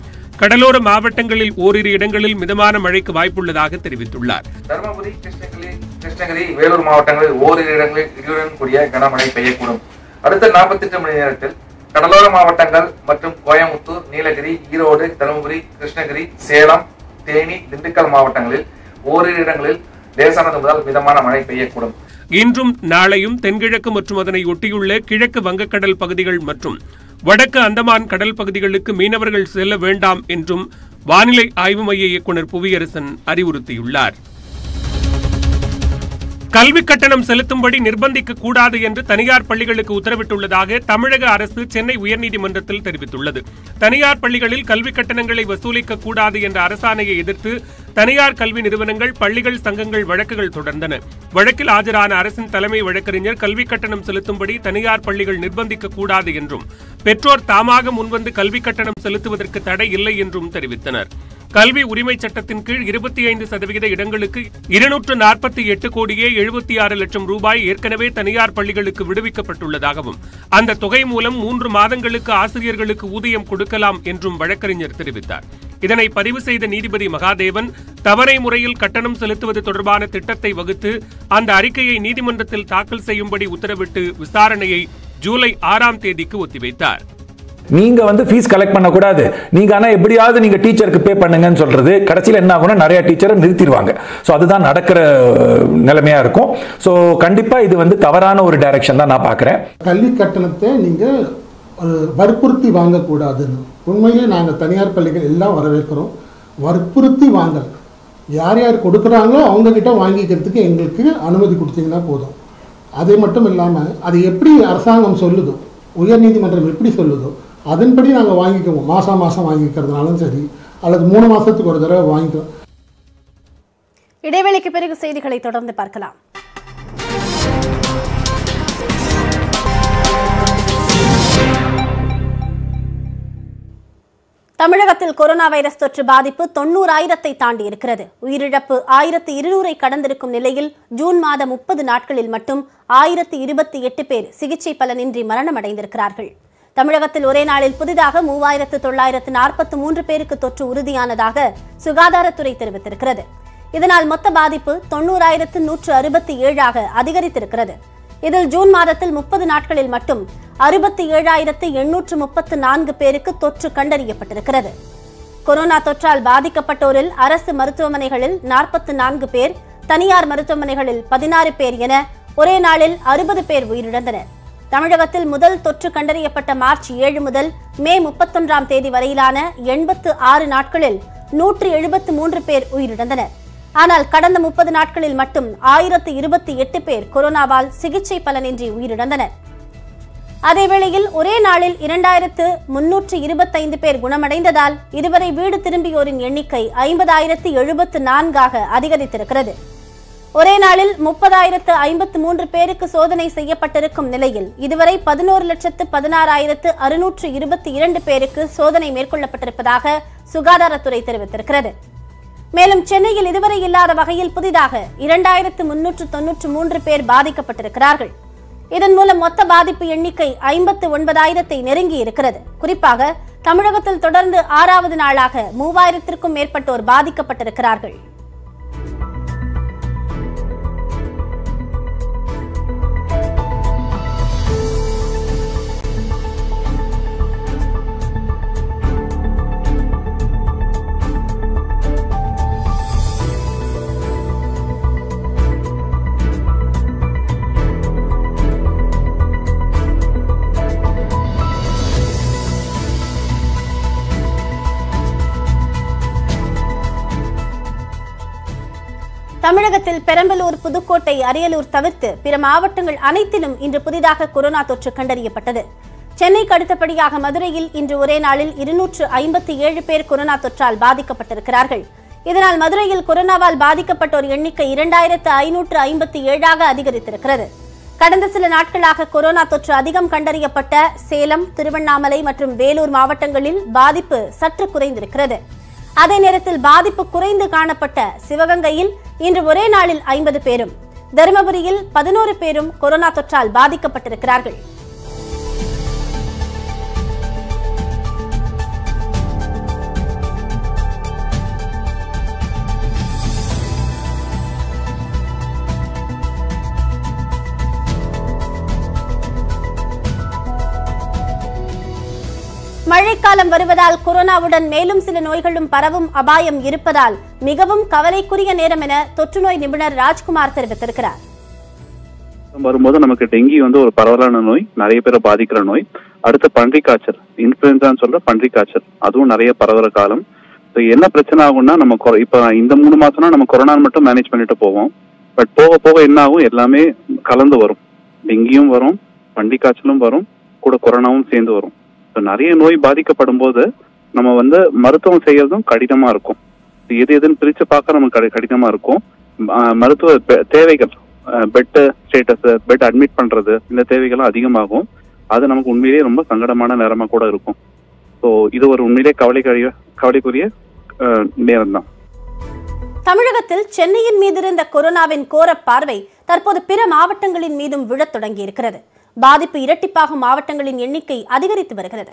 கடலோர மாவட்டங்களில் ஓரிரு இடங்களில் மிதமான மழைக்கு வாய்ப்புள்ளதாக தெரிவித்துள்ளார். தருமபுரி கிருஷ்ணகிரி கிருஷ்ணகிரி வேலூர் மாவட்டங்களில் ஓரிரு இடங்களில் இடியுடன் கூடிய கனமழை பெய்யக்கூடும். அடுத்த 48 மணி நேரத்தில் கடலோர மாவட்டங்கள் மற்றும் கோயமுத்தூர் நீலகிரி ஈரோடு தருமபுரி கிருஷ்ணகிரி சேலம் தேனி திண்டுக்கல் மாவட்டங்களில் ஓரிரு இடங்களில் லேசானது முதல் மிதமான மழை பெய்யக்கூடும். இன்றும் நாளையும் தென்கிழக்கு மற்றும் அதனை ஒட்டியுள்ள கிழக்கு வங்கக்கடல் பகுதிகள் மற்றும் வடக்கு அந்தமான் கடல் பகுதிகளுக்கு மீனவர்கள் செல்ல வேண்டாம் என்றும் வானிலை ஆய்வு மைய இயக்குநர் புவியரசன் அறிவுறுத்தியுள்ளார். கல்வி கட்டணம் செலுத்தும்படி நிர்பந்திக்க கூடாது என்று தனியார் பள்ளிகளுக்கு உத்தரவிட்டுள்ளதாக தமிழக அரசு சென்னை உயர்நீதிமன்றத்தில் தெரிவித்துள்ளது. தனியார் பள்ளிகளில் கல்வி கட்டணங்களை வசூலிக்க கூடாது என்ற அரசாணையை எதிர்த்து தனியார் கல்வி நிறுவனங்கள் பள்ளிகள் சங்கங்கள் வழக்குகள் தொடர்ந்தன. வழக்கில் ஆஜரான அரசின் தலைமை வழக்கறிஞர் கல்வி கட்டணம் செலுத்தும்படி தனியார் பள்ளிகள் நிர்பந்திக்க கூடாது என்றும் பெற்றோர் தாமாக முன்வந்து கல்வி கட்டணம் செலுத்துவதற்கு தடை இல்லை என்றும் தெரிவித்தனர். கல்வி உரிமை சட்டத்தின் கீழ் இருபத்தி ஐந்து சதவிகித இடங்களுக்கு இருநூற்று நாற்பத்தி எட்டு கோடியே எழுபத்தி ஆறு லட்சம் ரூபாய் ஏற்கனவே தனியார் பள்ளிகளுக்கு விடுவிக்கப்பட்டுள்ளதாகவும் அந்த தொகை மூலம் மூன்று மாதங்களுக்கு ஆசிரியர்களுக்கு ஊதியம் கொடுக்கலாம் என்றும் வழக்கறிஞர் தெரிவித்தார். இதனை பதிவு செய்த நீதிபதி மகாதேவன் தவறை முறையில் கட்டணம் செலுத்துவது தொடர்பான திட்டத்தை வகுத்து அந்த அறிக்கையை நீதிமன்றத்தில் தாக்கல் செய்யும்படி உத்தரவிட்டு விசாரணையை ஜூலை ஆறாம் தேதிக்கு ஒத்திவைத்தார். நீங்க வந்து ஃபீஸ் கலெக்ட் பண்ணக்கூடாது. நீங்க ஆனா எப்படியாவது நீங்க டீச்சருக்கு பே பண்ணுங்கன்னு சொல்றது. கடைசியில் என்ன ஆகும்னா நிறைய டீச்சரை நிறுத்திடுவாங்க. ஸோ அதுதான் நடக்கிற நிலைமையா இருக்கும். ஸோ கண்டிப்பா இது வந்து தவறான ஒரு டைரக்ஷன் தான் நான் பார்க்குறேன். கல்வி கட்டணத்தை நீங்கள் வற்புறுத்தி வாங்கக்கூடாதுன்னு. உண்மையிலே நாங்கள் தனியார் பள்ளிகள் எல்லாம் வரவேற்கிறோம். வற்புறுத்தி வாங்கல். யார் யார் கொடுக்குறாங்களோ அவங்கக்கிட்ட வாங்கிக்கிறதுக்கு எங்களுக்கு அனுமதி கொடுத்தீங்கன்னா போதும். அது மட்டும் இல்லாமல் அது எப்படி அரசாங்கம் சொல்லுதோ உயர்நீதிமன்றம் எப்படி சொல்லுதோ அதன்படி நாங்கள் வாங்கிக்குவோம். மாதம் மாதம் வாங்கிக்கிறதுனாலும் சரி அல்லது மூணு மாதத்துக்கு ஒரு தடவை வாங்கிக்குவோம் இடைவேளைக்கு பிறகு செய்திகளை தொடர்ந்து பார்க்கலாம். தமிழகத்தில் கொரோனா வைரஸ் தொற்று பாதிப்பு தொண்ணூறாயிரத்தை தாண்டி இருக்கிறது. உயிரிழப்பு ஆயிரத்து இருநூறை கடந்திருக்கும் நிலையில் ஜூன் மாதம் முப்பது நாட்களில் மட்டும் ஆயிரத்து இருபத்தி எட்டு பேர் சிகிச்சை பலனின்றி மரணமடைந்திருக்கிறார்கள். தமிழகத்தில் ஒரே நாளில் புதிதாக மூவாயிரத்து தொள்ளாயிரத்து நாற்பத்தி மூன்று பேருக்கு தொற்று உறுதியானதாக சுகாதாரத்துறை தெரிவித்திருக்கிறது. இதனால் மொத்த பாதிப்பு தொண்ணூறாயிரத்து நூற்று அறுபத்தி ஏழாக அதிகரித்திருக்கிறது. இதில் ஜூன் மாதத்தில் முப்பது நாட்களில் மட்டும் அறுபத்தி ஏழாயிரத்து எண்ணூற்று முப்பத்து நான்கு பேருக்கு தொற்று கண்டறியப்பட்டிருக்கிறது. கொரோனா தொற்றால் பாதிக்கப்பட்டோரில் அரசு மருத்துவமனைகளில் நாற்பத்து நான்கு பேர் தனியார் மருத்துவமனைகளில் பதினாறு பேர் என ஒரே நாளில் அறுபது பேர் உயிரிழந்தனர். தமிழகத்தில் முதல் தொற்று கண்டறியப்பட்ட மார்ச் ஏழு முதல் மே முப்பத்தொன்றாம் தேதி வரையிலான எண்பத்து ஆறு நாட்களில் நூற்று எழுபத்து மூன்று பேர் உயிரிழந்தனர். ஆனால் கடந்த முப்பது நாட்களில் மட்டும் ஆயிரத்து இருபத்தி எட்டு பேர் கொரோனாவால் சிகிச்சை பலனின்றி உயிரிழந்தனர். அதேவேளையில் ஒரே நாளில் இரண்டாயிரத்து முன்னூற்று இருபத்தைந்து பேர் குணமடைந்ததால் இதுவரை வீடு திரும்பியோரின் எண்ணிக்கை ஐம்பதாயிரத்து எழுபத்து நான்காக அதிகரித்திருக்கிறது. ஒரே நாளில் முப்பதாயிரத்து ஐம்பத்து மூன்று பேருக்கு சோதனை செய்யப்பட்டிருக்கும் நிலையில் இதுவரை பதினோரு லட்சத்து பதினாறாயிரத்து அறுநூற்று இருபத்தி இரண்டு பேருக்கு சோதனை மேற்கொள்ளப்பட்டிருப்பதாக சுகாதாரத்துறை தெரிவித்திருக்கிறது. மேலும் சென்னையில் இதுவரை இல்லாத வகையில் புதிதாக இரண்டாயிரத்து முன்னூற்று தொன்னூற்று மூன்று பேர் பாதிக்கப்பட்டிருக்கிறார்கள். இதன் மூலம் மொத்த பாதிப்பு எண்ணிக்கை ஐம்பத்து ஒன்பதாயிரத்தை நெருங்கி இருக்கிறது. குறிப்பாக தமிழகத்தில் தொடர்ந்து ஆறாவது நாளாக மூவாயிரத்திற்கும் மேற்பட்டோர் பாதிக்கப்பட்டிருக்கிறார்கள். தமிழகத்தில் பெரம்பலூர் புதுக்கோட்டை அரியலூர் தவிர்த்து பிற மாவட்டங்கள் அனைத்திலும் இன்று புதிதாக கொரோனா தொற்று கண்டறியப்பட்டது. சென்னைக்கு அடுத்தபடியாக மதுரையில் இன்று ஒரே நாளில் இருநூற்று ஐம்பத்தி ஏழு பேர் கொரோனா தொற்றால் பாதிக்கப்பட்டிருக்கிறார்கள். இதனால் மதுரையில் கொரோனாவால் பாதிக்கப்பட்டோர் எண்ணிக்கை இரண்டாயிரத்து ஐநூற்று ஐம்பத்தி ஏழாக அதிகரித்திருக்கிறது. கடந்த சில நாட்களாக கொரோனா தொற்று அதிகம் கண்டறியப்பட்ட சேலம் திருவண்ணாமலை மற்றும் வேலூர் மாவட்டங்களில் பாதிப்பு சற்று குறைந்திருக்கிறது. அதே நேரத்தில் பாதிப்பு குறைந்து காணப்பட்ட சிவகங்கையில் இன்று ஒரே நாளில் ஐம்பது பேரும் தருமபுரியில் பதினோரு பேரும் கொரோனா தொற்றால் பாதிக்கப்பட்டிருக்கிறார்கள். மழைக்காலம் வருவதால் கொரோனாவுடன் மேலும் சில நோய்களும் பரவும் அபாயம் இருப்பதால் மிகவும் கவலைக்குரிய நேரம் என தொற்றுநோய் நிபுணர் ராஜ்குமார் தெரிவித்திருக்கிறார். வரும்போது நமக்கு டெங்கி வந்து ஒரு பரவலான நோய் நிறைய பேரை பாதிக்கிற நோய் அடுத்து பன்றி காய்ச்சல் இன்ஃபுளுன்சான்னு சொல்ற பன்றி காய்ச்சல் அதுவும் நிறைய பரவுற காலம். ஸோ என்ன பிரச்சனை ஆகும்னா நம்ம இப்போ இப்ப இந்த மூணு மாசம்னா நம்ம கொரோனா மட்டும் மேனேஜ் பண்ணிட்டு போவோம். பட் போக போக என்ன ஆகும்? எல்லாமே கலந்து வரும். டெங்கியும் வரும் பன்றி காய்ச்சலும் வரும் கூட கொரோனாவும் சேர்ந்து வரும். ஸோ நிறைய நோய் பாதிக்கப்படும் போது நம்ம வந்து மருத்துவம் செய்யறதும் கடினமா இருக்கும். எது எதுன்னு பிரிச்சு பார்க்க நமக்கு கடினமா இருக்கும். மருத்துவ தேவைகள் பெட்டு ஸ்டேட்டஸ் பெட் அட்மிட் பண்றது இந்த தேவைகளும் அதிகமாகும். அது நமக்கு உண்மையிலேயே ரொம்ப சங்கடமான நேரமா கூட இருக்கும். ஸோ இது ஒரு உண்மையிலே கவலைக்குரிய கவலைக்குரிய நேரம் தான் தமிழகத்தில் சென்னையின் மீது இருந்த கொரோனாவின் கோர பார்வை தற்போது பிற மாவட்டங்களின் மீதும் விழத் தொடங்கியிருக்கிறது. பாதிப்பு இரட்டிப்பாகும் மாவட்டங்களின் எண்ணிக்கை அதிகரித்து வருகிறது.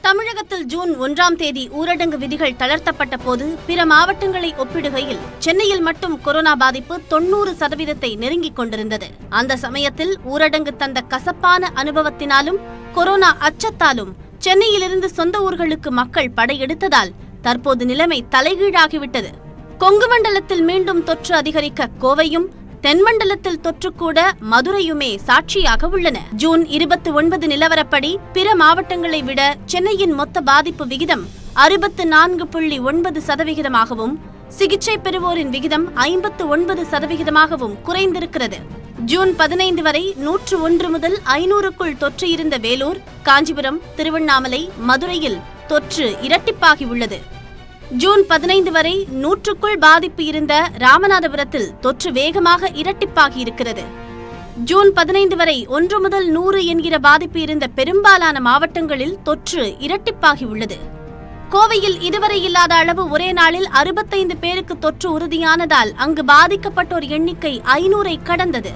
தமிழகத்தில் ஜூன் ஒன்றாம் தேதி ஊரடங்கு விதிகள் தளர்த்தப்பட்ட போது பிற மாவட்டங்களை ஒப்பிடுகையில் சென்னையில் மட்டும் கொரோனா பாதிப்பு தொண்ணூறு சதவீதத்தை நெருங்கிக் கொண்டிருந்தது. அந்த சமயத்தில் ஊரடங்கு தந்த கசப்பான அனுபவத்தினாலும் கொரோனா அச்சத்தாலும் சென்னையிலிருந்து சொந்த ஊர்களுக்கு மக்கள் படையெடுத்ததால் தற்போது நிலைமை தலைகீழாகிவிட்டது. கொங்கு மண்டலத்தில் மீண்டும் தொற்று அதிகரிக்க கோவையும் தென்மண்டலத்தில் தொற்றுக்கூட மதுரையுமே சாட்சியாக உள்ளன. ஜூன் இருபத்தி ஒன்பது நிலவரப்படி பிற மாவட்டங்களை விட சென்னையின் மொத்த பாதிப்பு விகிதம் அறுபத்து நான்கு புள்ளி ஒன்பது சதவிகிதமாகவும் சிகிச்சை பெறுவோரின் விகிதம் ஐம்பத்து ஒன்பது சதவிகிதமாகவும் குறைந்திருக்கிறது. ஜூன் பதினைந்து வரை நூற்று ஒன்று முதல் ஐநூறுக்குள் தொற்று இருந்த வேலூர் காஞ்சிபுரம் திருவண்ணாமலை மதுரையில் தொற்று இரட்டிப்பாகி உள்ளது. ஜூன் பதினைந்து வரை நூற்றுக்குள் பாதிப்பு இருந்த ராமநாதபுரத்தில் தொற்று வேகமாக இரட்டிப்பாகி இருக்கிறது. ஜூன் பதினைந்து வரை ஒன்று முதல் நூறு என்கிற பாதிப்பு இருந்த பெரும்பாலான மாவட்டங்களில் தொற்று இரட்டிப்பாகி உள்ளது. கோவையில் இதுவரை இல்லாத அளவு ஒரே நாளில் அறுபத்தைந்து பேருக்கு தொற்று உறுதியானதால் அங்கு பாதிக்கப்பட்டோர் எண்ணிக்கை ஐநூறை கடந்தது.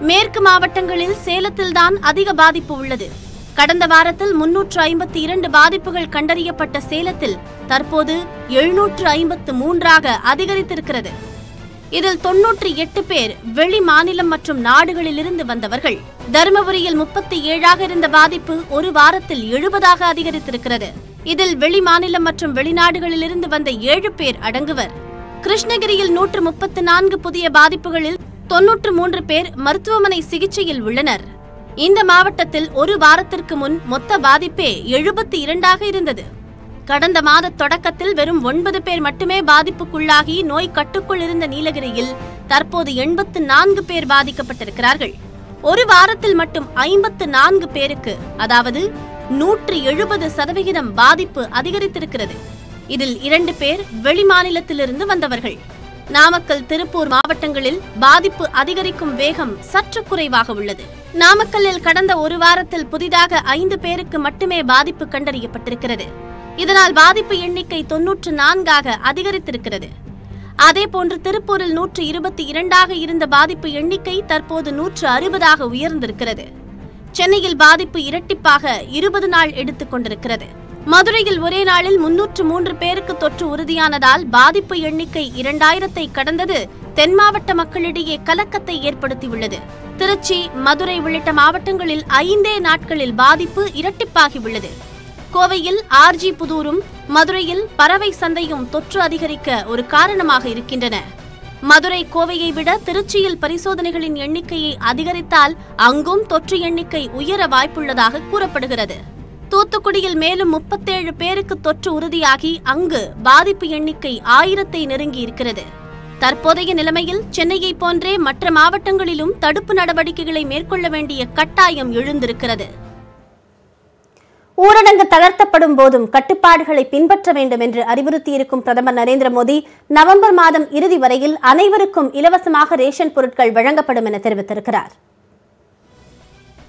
மேற்கு மாவட்டங்களில் சேலத்தில்தான் அதிக பாதிப்பு உள்ளது. கடந்த வாரத்தில் முன்னூற்று ஐம்பத்தி இரண்டு பாதிப்புகள் கண்டறியப்பட்ட சேலத்தில் தற்போது எழுநூற்று ஐம்பத்து மூன்றாக அதிகரித்திருக்கிறது. இதில் தொன்னூற்றி எட்டு பேர் வெளி மாநிலம் மற்றும் நாடுகளிலிருந்து வந்தவர்கள். தருமபுரியில் முப்பத்தி ஏழாக இருந்த பாதிப்பு ஒரு வாரத்தில் எழுபதாக அதிகரித்திருக்கிறது. இதில் வெளி மாநிலம் மற்றும் வெளிநாடுகளிலிருந்து வந்த ஏழு பேர் அடங்குவர். கிருஷ்ணகிரியில் நூற்று முப்பத்து நான்கு புதிய பாதிப்புகளில் தொன்னூற்று மூன்று பேர் மருத்துவமனை சிகிச்சையில் உள்ளனர். இந்த மாவட்டத்தில் ஒரு வாரத்திற்கு முன் மொத்த பாதிப்பே எழுபத்தி இரண்டாக இருந்தது. கடந்த மாத தொடக்கத்தில் வெறும் ஒன்பது பேர் மட்டுமே பாதிப்புக்குள்ளாகி நோய் கட்டுக்குள் இருந்த நீலகிரியில் தற்போது எண்பத்து நான்கு பேர் பாதிக்கப்பட்டிருக்கிறார்கள். ஒரு வாரத்தில் மட்டும் ஐம்பத்து நான்கு பேருக்கு அதாவது நூற்று எழுபது சதவிகிதம் பாதிப்பு அதிகரித்திருக்கிறது. இதில் இரண்டு பேர் வெளிமாநிலத்திலிருந்து வந்தவர்கள். நாமக்கல் திருப்பூர் மாவட்டங்களில் பாதிப்பு அதிகரிக்கும் வேகம் சற்று குறைவாக உள்ளது. நாமக்கல்லில் கடந்த ஒரு வாரத்தில் புதிதாக ஐந்து பேருக்கு மட்டுமே பாதிப்பு கண்டறியப்பட்டிருக்கிறது. இதனால் பாதிப்பு எண்ணிக்கை தொன்னூற்று நான்காக அதிகரித்திருக்கிறது. அதேபோன்று திருப்பூரில் நூற்று இருபத்தி இரண்டாக இருந்த பாதிப்பு எண்ணிக்கை தற்போது நூற்று அறுபதாக உயர்ந்திருக்கிறது. சென்னையில் பாதிப்பு இரட்டிப்பாக இருபது நாள் எடுத்துக் கொண்டிருக்கிறது. மதுரையில் ஒரே நாளில் முன்னூற்று மூன்று பேருக்கு தொற்று உறுதியானதால் பாதிப்பு எண்ணிக்கை இரண்டாயிரத்தை கடந்தது. தென் மாவட்ட மக்களிடையே கலக்கத்தை ஏற்படுத்தியுள்ளது. திருச்சி மதுரை உள்ளிட்ட மாவட்டங்களில் ஐந்தே நாட்களில் பாதிப்பு இரட்டிப்பாகியுள்ளது. கோவையில் ஆர்ஜி புதூரும் மதுரையில் பறவை சந்தையும் தொற்று அதிகரிக்க ஒரு காரணமாக இருக்கின்றன. மதுரை கோவையை விட திருச்சியில் பரிசோதனைகளின் எண்ணிக்கையை அதிகரித்தால் அங்கும் தொற்று எண்ணிக்கை உயர வாய்ப்புள்ளதாக கூறப்படுகிறது. தூத்துக்குடியில் மேலும் முப்பத்தேழு பேருக்கு தொற்று உறுதியாகி அங்கு பாதிப்பு எண்ணிக்கை ஆயிரத்தை நெருங்கி இருக்கிறது. தற்போதைய நிலைமையில் சென்னையை போன்றே மற்ற மாவட்டங்களிலும் தடுப்பு நடவடிக்கைகளை மேற்கொள்ள வேண்டிய கட்டாயம் எழுந்திருக்கிறது. ஊரடங்கு தளர்த்தப்படும் போதும் கட்டுப்பாடுகளை பின்பற்ற வேண்டும் என்று அறிவுறுத்தியிருக்கும் பிரதமர் நரேந்திர மோடி நவம்பர் மாதம் இறுதி வரையில் அனைவருக்கும் இலவசமாக ரேஷன் பொருட்கள் வழங்கப்படும் என தெரிவித்திருக்கிறார்.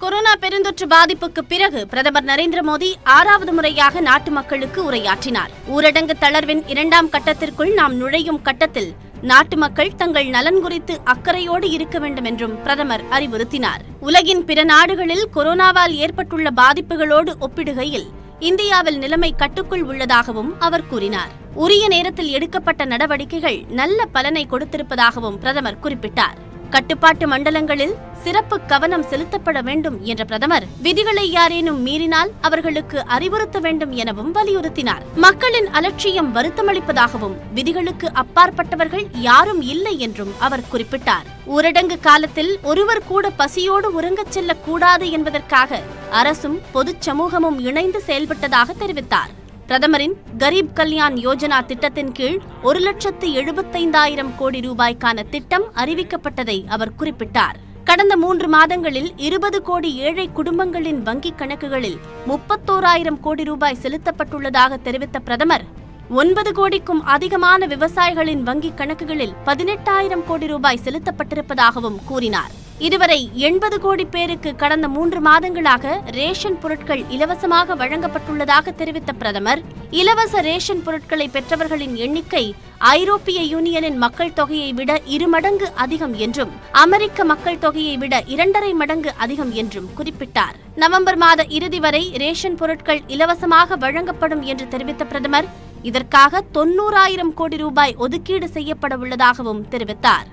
கொரோனா பெருந்தொற்று பாதிப்புக்கு பிறகு பிரதமர் நரேந்திர மோடி ஆறாவது முறையாக நாட்டு மக்களுக்கு உரையாற்றினார். ஊரடங்கு தளர்வின் இரண்டாம் கட்டத்திற்குள் நாம் நுழையும் கட்டத்தில் நாட்டு மக்கள் தங்கள் நலன் குறித்து அக்கறையோடு இருக்க வேண்டும் என்றும் பிரதமர் அறிவுறுத்தினார். உலகின் பிற நாடுகளில் கொரோனாவால் ஏற்பட்டுள்ள பாதிப்புகளோடு ஒப்பிடுகையில் இந்தியாவில் நிலைமை கட்டுக்குள் உள்ளதாகவும் அவர் கூறினார். உரிய நேரத்தில் எடுக்கப்பட்ட நடவடிக்கைகள் நல்ல பலனை கொடுத்திருப்பதாகவும் பிரதமர் குறிப்பிட்டார். கட்டுப்பாட்டு மண்டலங்களில் சிறப்பு கவனம் செலுத்தப்பட வேண்டும் என்ற பிரதமர் விதிகளை யாரேனும் மீறினால் அவர்களுக்கு அறிவுறுத்த வேண்டும் எனவும் வலியுறுத்தினார். மக்களின் அலட்சியம் வருத்தமளிப்பதாகவும் விதிகளுக்கு அப்பாற்பட்டவர்கள் யாரும் இல்லை என்றும் அவர் குறிப்பிட்டார். ஊரடங்கு காலத்தில் ஒருவர் கூட பசியோடு உறங்கச் செல்லக்கூடாது என்பதற்காக அரசும் பொதுச் சமூகமும் இணைந்து செயல்பட்டதாக தெரிவித்தார். பிரதமரின் கரீப் கல்யாண் யோஜனா திட்டத்தின் கீழ் ஒரு லட்சத்து எழுபத்தைந்தாயிரம் கோடி ரூபாய்க்கான திட்டம் அறிவிக்கப்பட்டதை அவர் குறிப்பிட்டார். கடந்த மூன்று மாதங்களில் இருபது கோடி ஏழை குடும்பங்களின் வங்கிக் கணக்குகளில் முப்பத்தோராயிரம் கோடி ரூபாய் செலுத்தப்பட்டுள்ளதாக தெரிவித்த பிரதமர் ஒன்பது கோடிக்கும் அதிகமான விவசாயிகளின் வங்கிக் கணக்குகளில் பதினெட்டாயிரம் கோடி ரூபாய் செலுத்தப்பட்டிருப்பதாகவும் கூறினார். இதுவரை எண்பது கோடி பேருக்கு கடந்த மூன்று மாதங்களாக ரேஷன் பொருட்கள் இலவசமாக வழங்கப்பட்டுள்ளதாக தெரிவித்த பிரதமர் இலவச ரேஷன் பொருட்களை பெற்றவர்களின் எண்ணிக்கை ஐரோப்பிய யூனியனின் மக்கள் தொகையை விட இருமடங்கு அதிகம் என்றும் அமெரிக்க மக்கள் தொகையை விட இரண்டரை மடங்கு அதிகம் என்றும் குறிப்பிட்டார். நவம்பர் மாத இறுதி வரை ரேஷன் பொருட்கள் இலவசமாக வழங்கப்படும் என்று தெரிவித்த பிரதமர் இதற்காக தொன்னூறாயிரம் கோடி ரூபாய் ஒதுக்கீடு செய்யப்பட உள்ளதாகவும் தெரிவித்தார்.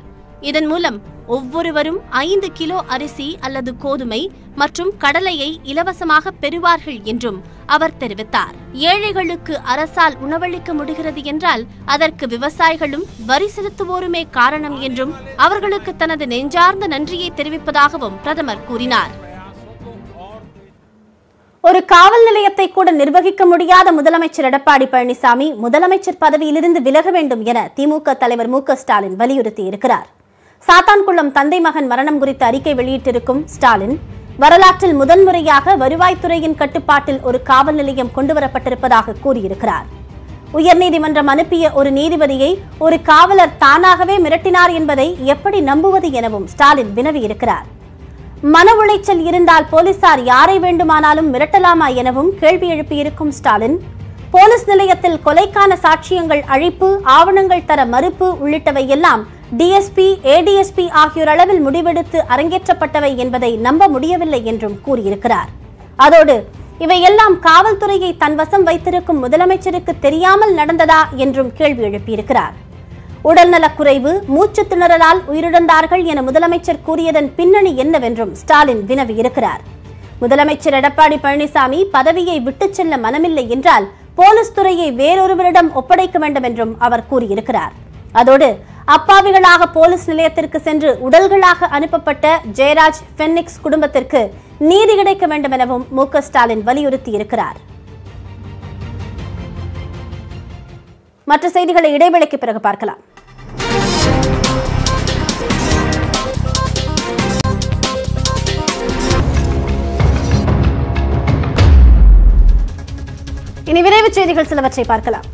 இதன் மூலம் ஒவ்வொருவரும் ஐந்து கிலோ அரிசி அல்லது கோதுமை மற்றும் கடலையை இலவசமாக பெறுவார்கள் என்றும் அவர் தெரிவித்தார். ஏழைகளுக்கு அரசால் உணவளிக்க முடிகிறது என்றால் அதற்கு விவசாயிகளும் வரி செலுத்துவோருமே காரணம் என்றும் அவர்களுக்கு தனது நெஞ்சார்ந்த நன்றியை தெரிவிப்பதாகவும் பிரதமர் கூறினார். ஒரு காவல் நிலையத்தை கூட நிர்வகிக்க முடியாத முதலமைச்சர் எடப்பாடி பழனிசாமி முதலமைச்சர் பதவியிலிருந்து விலக வேண்டும் என திமுக தலைவர் மு க ஸ்டாலின் வலியுறுத்தியிருக்கிறார். சாத்தான்குளம் தந்தை மகன் மரணம் குறித்த அறிக்கை வெளியிட்டிருக்கும் ஸ்டாலின் வரலாற்றில் முதன்முறையாக வருவாய்த்துறையின் கட்டுப்பாட்டில் ஒரு காவல் நிலையம் கொண்டுவரப்பட்டிருப்பதாக கூறியிருக்கிறார். உயர்நீதிமன்றம் அனுப்பிய ஒரு நீதிபதியை ஒரு காவலர் தானாகவே மிரட்டினார் என்பதை எப்படி நம்புவது எனவும் ஸ்டாலின் வினவியிருக்கிறார். மன உளைச்சல் இருந்தால் போலீசார் யாரை வேண்டுமானாலும் மிரட்டலாமா எனவும் கேள்வி எழுப்பியிருக்கும் ஸ்டாலின் போலீஸ் நிலையத்தில் கொலைக்கான சாட்சியங்கள் அழிப்பு ஆவணங்கள் தர மறுப்பு உள்ளிட்டவை எல்லாம் டிஎஸ்பி ஏடிஎஸ்பி ஆகியோர் அளவில் முடிவெடுத்து அரங்கேற்றப்பட்டவை என்பதை நம்ப முடியவில்லை என்றும் கூறியிருக்கிறார். அதோடு இவையெல்லாம் காவல்துறையை தன் வசம் வைத்திருக்கும் முதலமைச்சருக்கு தெரியாமல் நடந்ததா என்றும் கேள்வி எழுப்பியிருக்கிறார். உடல்நலக்குறைவு மூச்சு திணறலால் உயிரிழந்தார்கள் என முதலமைச்சர் கூறியதன் பின்னணி என்னவென்றும் ஸ்டாலின் வினவியிருக்கிறார். முதலமைச்சர் எடப்பாடி பழனிசாமி பதவியை விட்டுச் செல்ல மனமில்லை என்றால் போலீஸ் துறையை வேறொருவரிடம் ஒப்படைக்க வேண்டும் என்றும் அவர் கூறியிருக்கிறார். அதோடு அப்பாவிகளாக போலீஸ் நிலையத்திற்கு சென்று உடல்களாக அனுப்பப்பட்ட ஜெயராஜ் பென்னிக்ஸ் குடும்பத்திற்கு நீதி கிடைக்க வேண்டும் எனவும் மு க ஸ்டாலின் வலியுறுத்தியிருக்கிறார். மற்ற செய்திகளை இடைவேளைக்கு பிறகு பார்க்கலாம். இனி விரைவுச் செய்திகள் சிலவற்றை பார்க்கலாம்.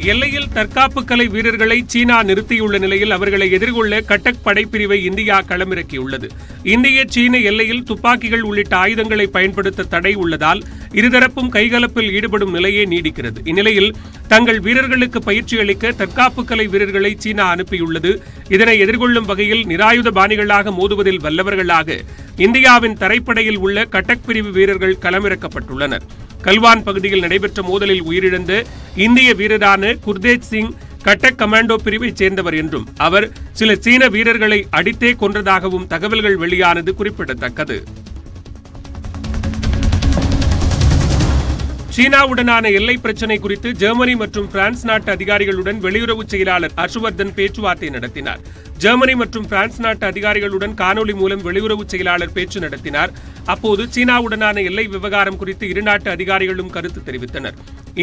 எல்லையில் தற்காப்பு கலை வீரர்களை சீனா நிறுத்தியுள்ள நிலையில் அவர்களை எதிர்கொள்ள கட்டக் படைப்பிரிவை இந்தியா களமிறக்கியுள்ளது. இந்திய சீன எல்லையில் துப்பாக்கிகள் உள்ளிட்ட ஆயுதங்களை பயன்படுத்த தடை உள்ளதால் இருதரப்பும் கைகலப்பில் ஈடுபடும் நிலையே நீடிக்கிறது. இந்நிலையில் தங்கள் வீரர்களுக்கு பயிற்சி அளிக்க தற்காப்பு கலை வீரர்களை சீனா அனுப்பியுள்ளது. இதனை எதிர்கொள்ளும் வகையில் நிராயுத பாணிகளாக மோதுவதில் வல்லவர்களாக இந்தியாவின் தரைப்படையில் உள்ள கட்டக் பிரிவு வீரர்கள் களமிறக்கப்பட்டுள்ளனர். கல்வான் பகுதியில் நடைபெற்ற மோதலில் உயிரிழந்த இந்திய வீரரான குர்தேஜ் சிங் கட்டக் கமாண்டோ பிரிவைச் சேர்ந்தவர் என்றும் அவர் சில சீன வீரர்களை அடித்தே கொன்றதாகவும் தகவல்கள் வெளியானது குறிப்பிடத்தக்கது. சீனாவுடனான எல்லை பிரச்சினை குறித்து ஜெர்மனி மற்றும் பிரான்ஸ் நாட்டு அதிகாரிகளுடன் வெளியுறவு செயலாளர் ஹர்ஷ்வர்தன் பேச்சுவார்த்தை நடத்தினார். ஜெர்மனி மற்றும் பிரான்ஸ் நாட்டு அதிகாரிகளுடன் காணொலி மூலம் வெளியுறவு செயலாளர் பேச்சு நடத்தினார். அப்போது சீனாவுடனான எல்லை விவகாரம் குறித்து இரு நாட்டு அதிகாரிகளும் கருத்து தெரிவித்தனர்.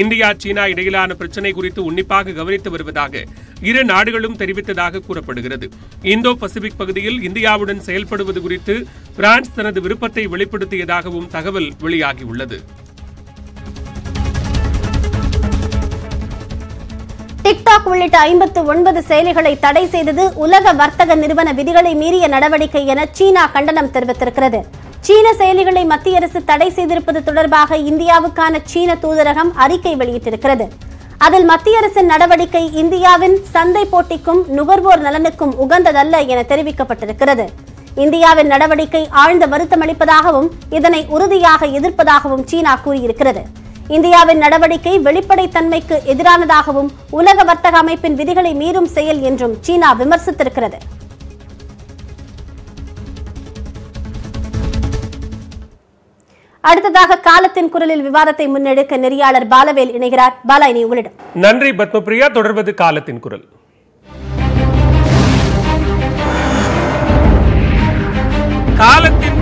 இந்தியா சீனா இடையிலான பிரச்சினை குறித்து உன்னிப்பாக கவனித்து வருவதாக இரு நாடுகளும் தெரிவித்ததாக கூறப்படுகிறது. இந்தோ பசிபிக் பகுதியில் இந்தியாவுடன் செயல்படுவது குறித்து பிரான்ஸ் தனது விருப்பத்தை வெளிப்படுத்தியதாகவும் தகவல் வெளியாகியுள்ளது. டிக்டாக் உள்ளிட்ட ஐம்பத்து ஒன்பது செயலிகளை தடை செய்தது உலக வர்த்தக நிறுவன விதிகளை மீறிய நடவடிக்கை என சீனா கண்டனம் தெரிவித்திருக்கிறது. சீன செயலிகளை மத்திய அரசு தடை செய்திருப்பது தொடர்பாக இந்தியாவுக்கான சீன தூதரகம் அறிக்கை வெளியிட்டிருக்கிறது. அதில் மத்திய அரசின் நடவடிக்கை இந்தியாவின் சந்தை போட்டிக்கும் நுகர்வோர் நலனுக்கும் உகந்ததல்ல என தெரிவிக்கப்பட்டிருக்கிறது. இந்தியாவின் நடவடிக்கை ஆழ்ந்த வருத்தமளிப்பதாகவும் இதனை உறுதியாக எதிர்ப்பதாகவும் சீனா கூறியிருக்கிறது. இந்தியாவின் நடவடிக்கை வெளிப்படைத்தன்மைக்கு எதிரானதாகவும் உலக வர்த்தக அமைப்பின் விதிகளை மீறும் செயல் என்றும் சீனா விமர்சித்திருக்கிறது. அடுத்ததாக காலத்தின் குரலில் விவாதத்தை முன்னெடுக்க நெறியாளர் பாலவேல் இணைகிறார். பாலா இனி உங்களிடம். நன்றி பத்மபிரியா. தொடர்வது காலத்தின் குரல். காலத்தின்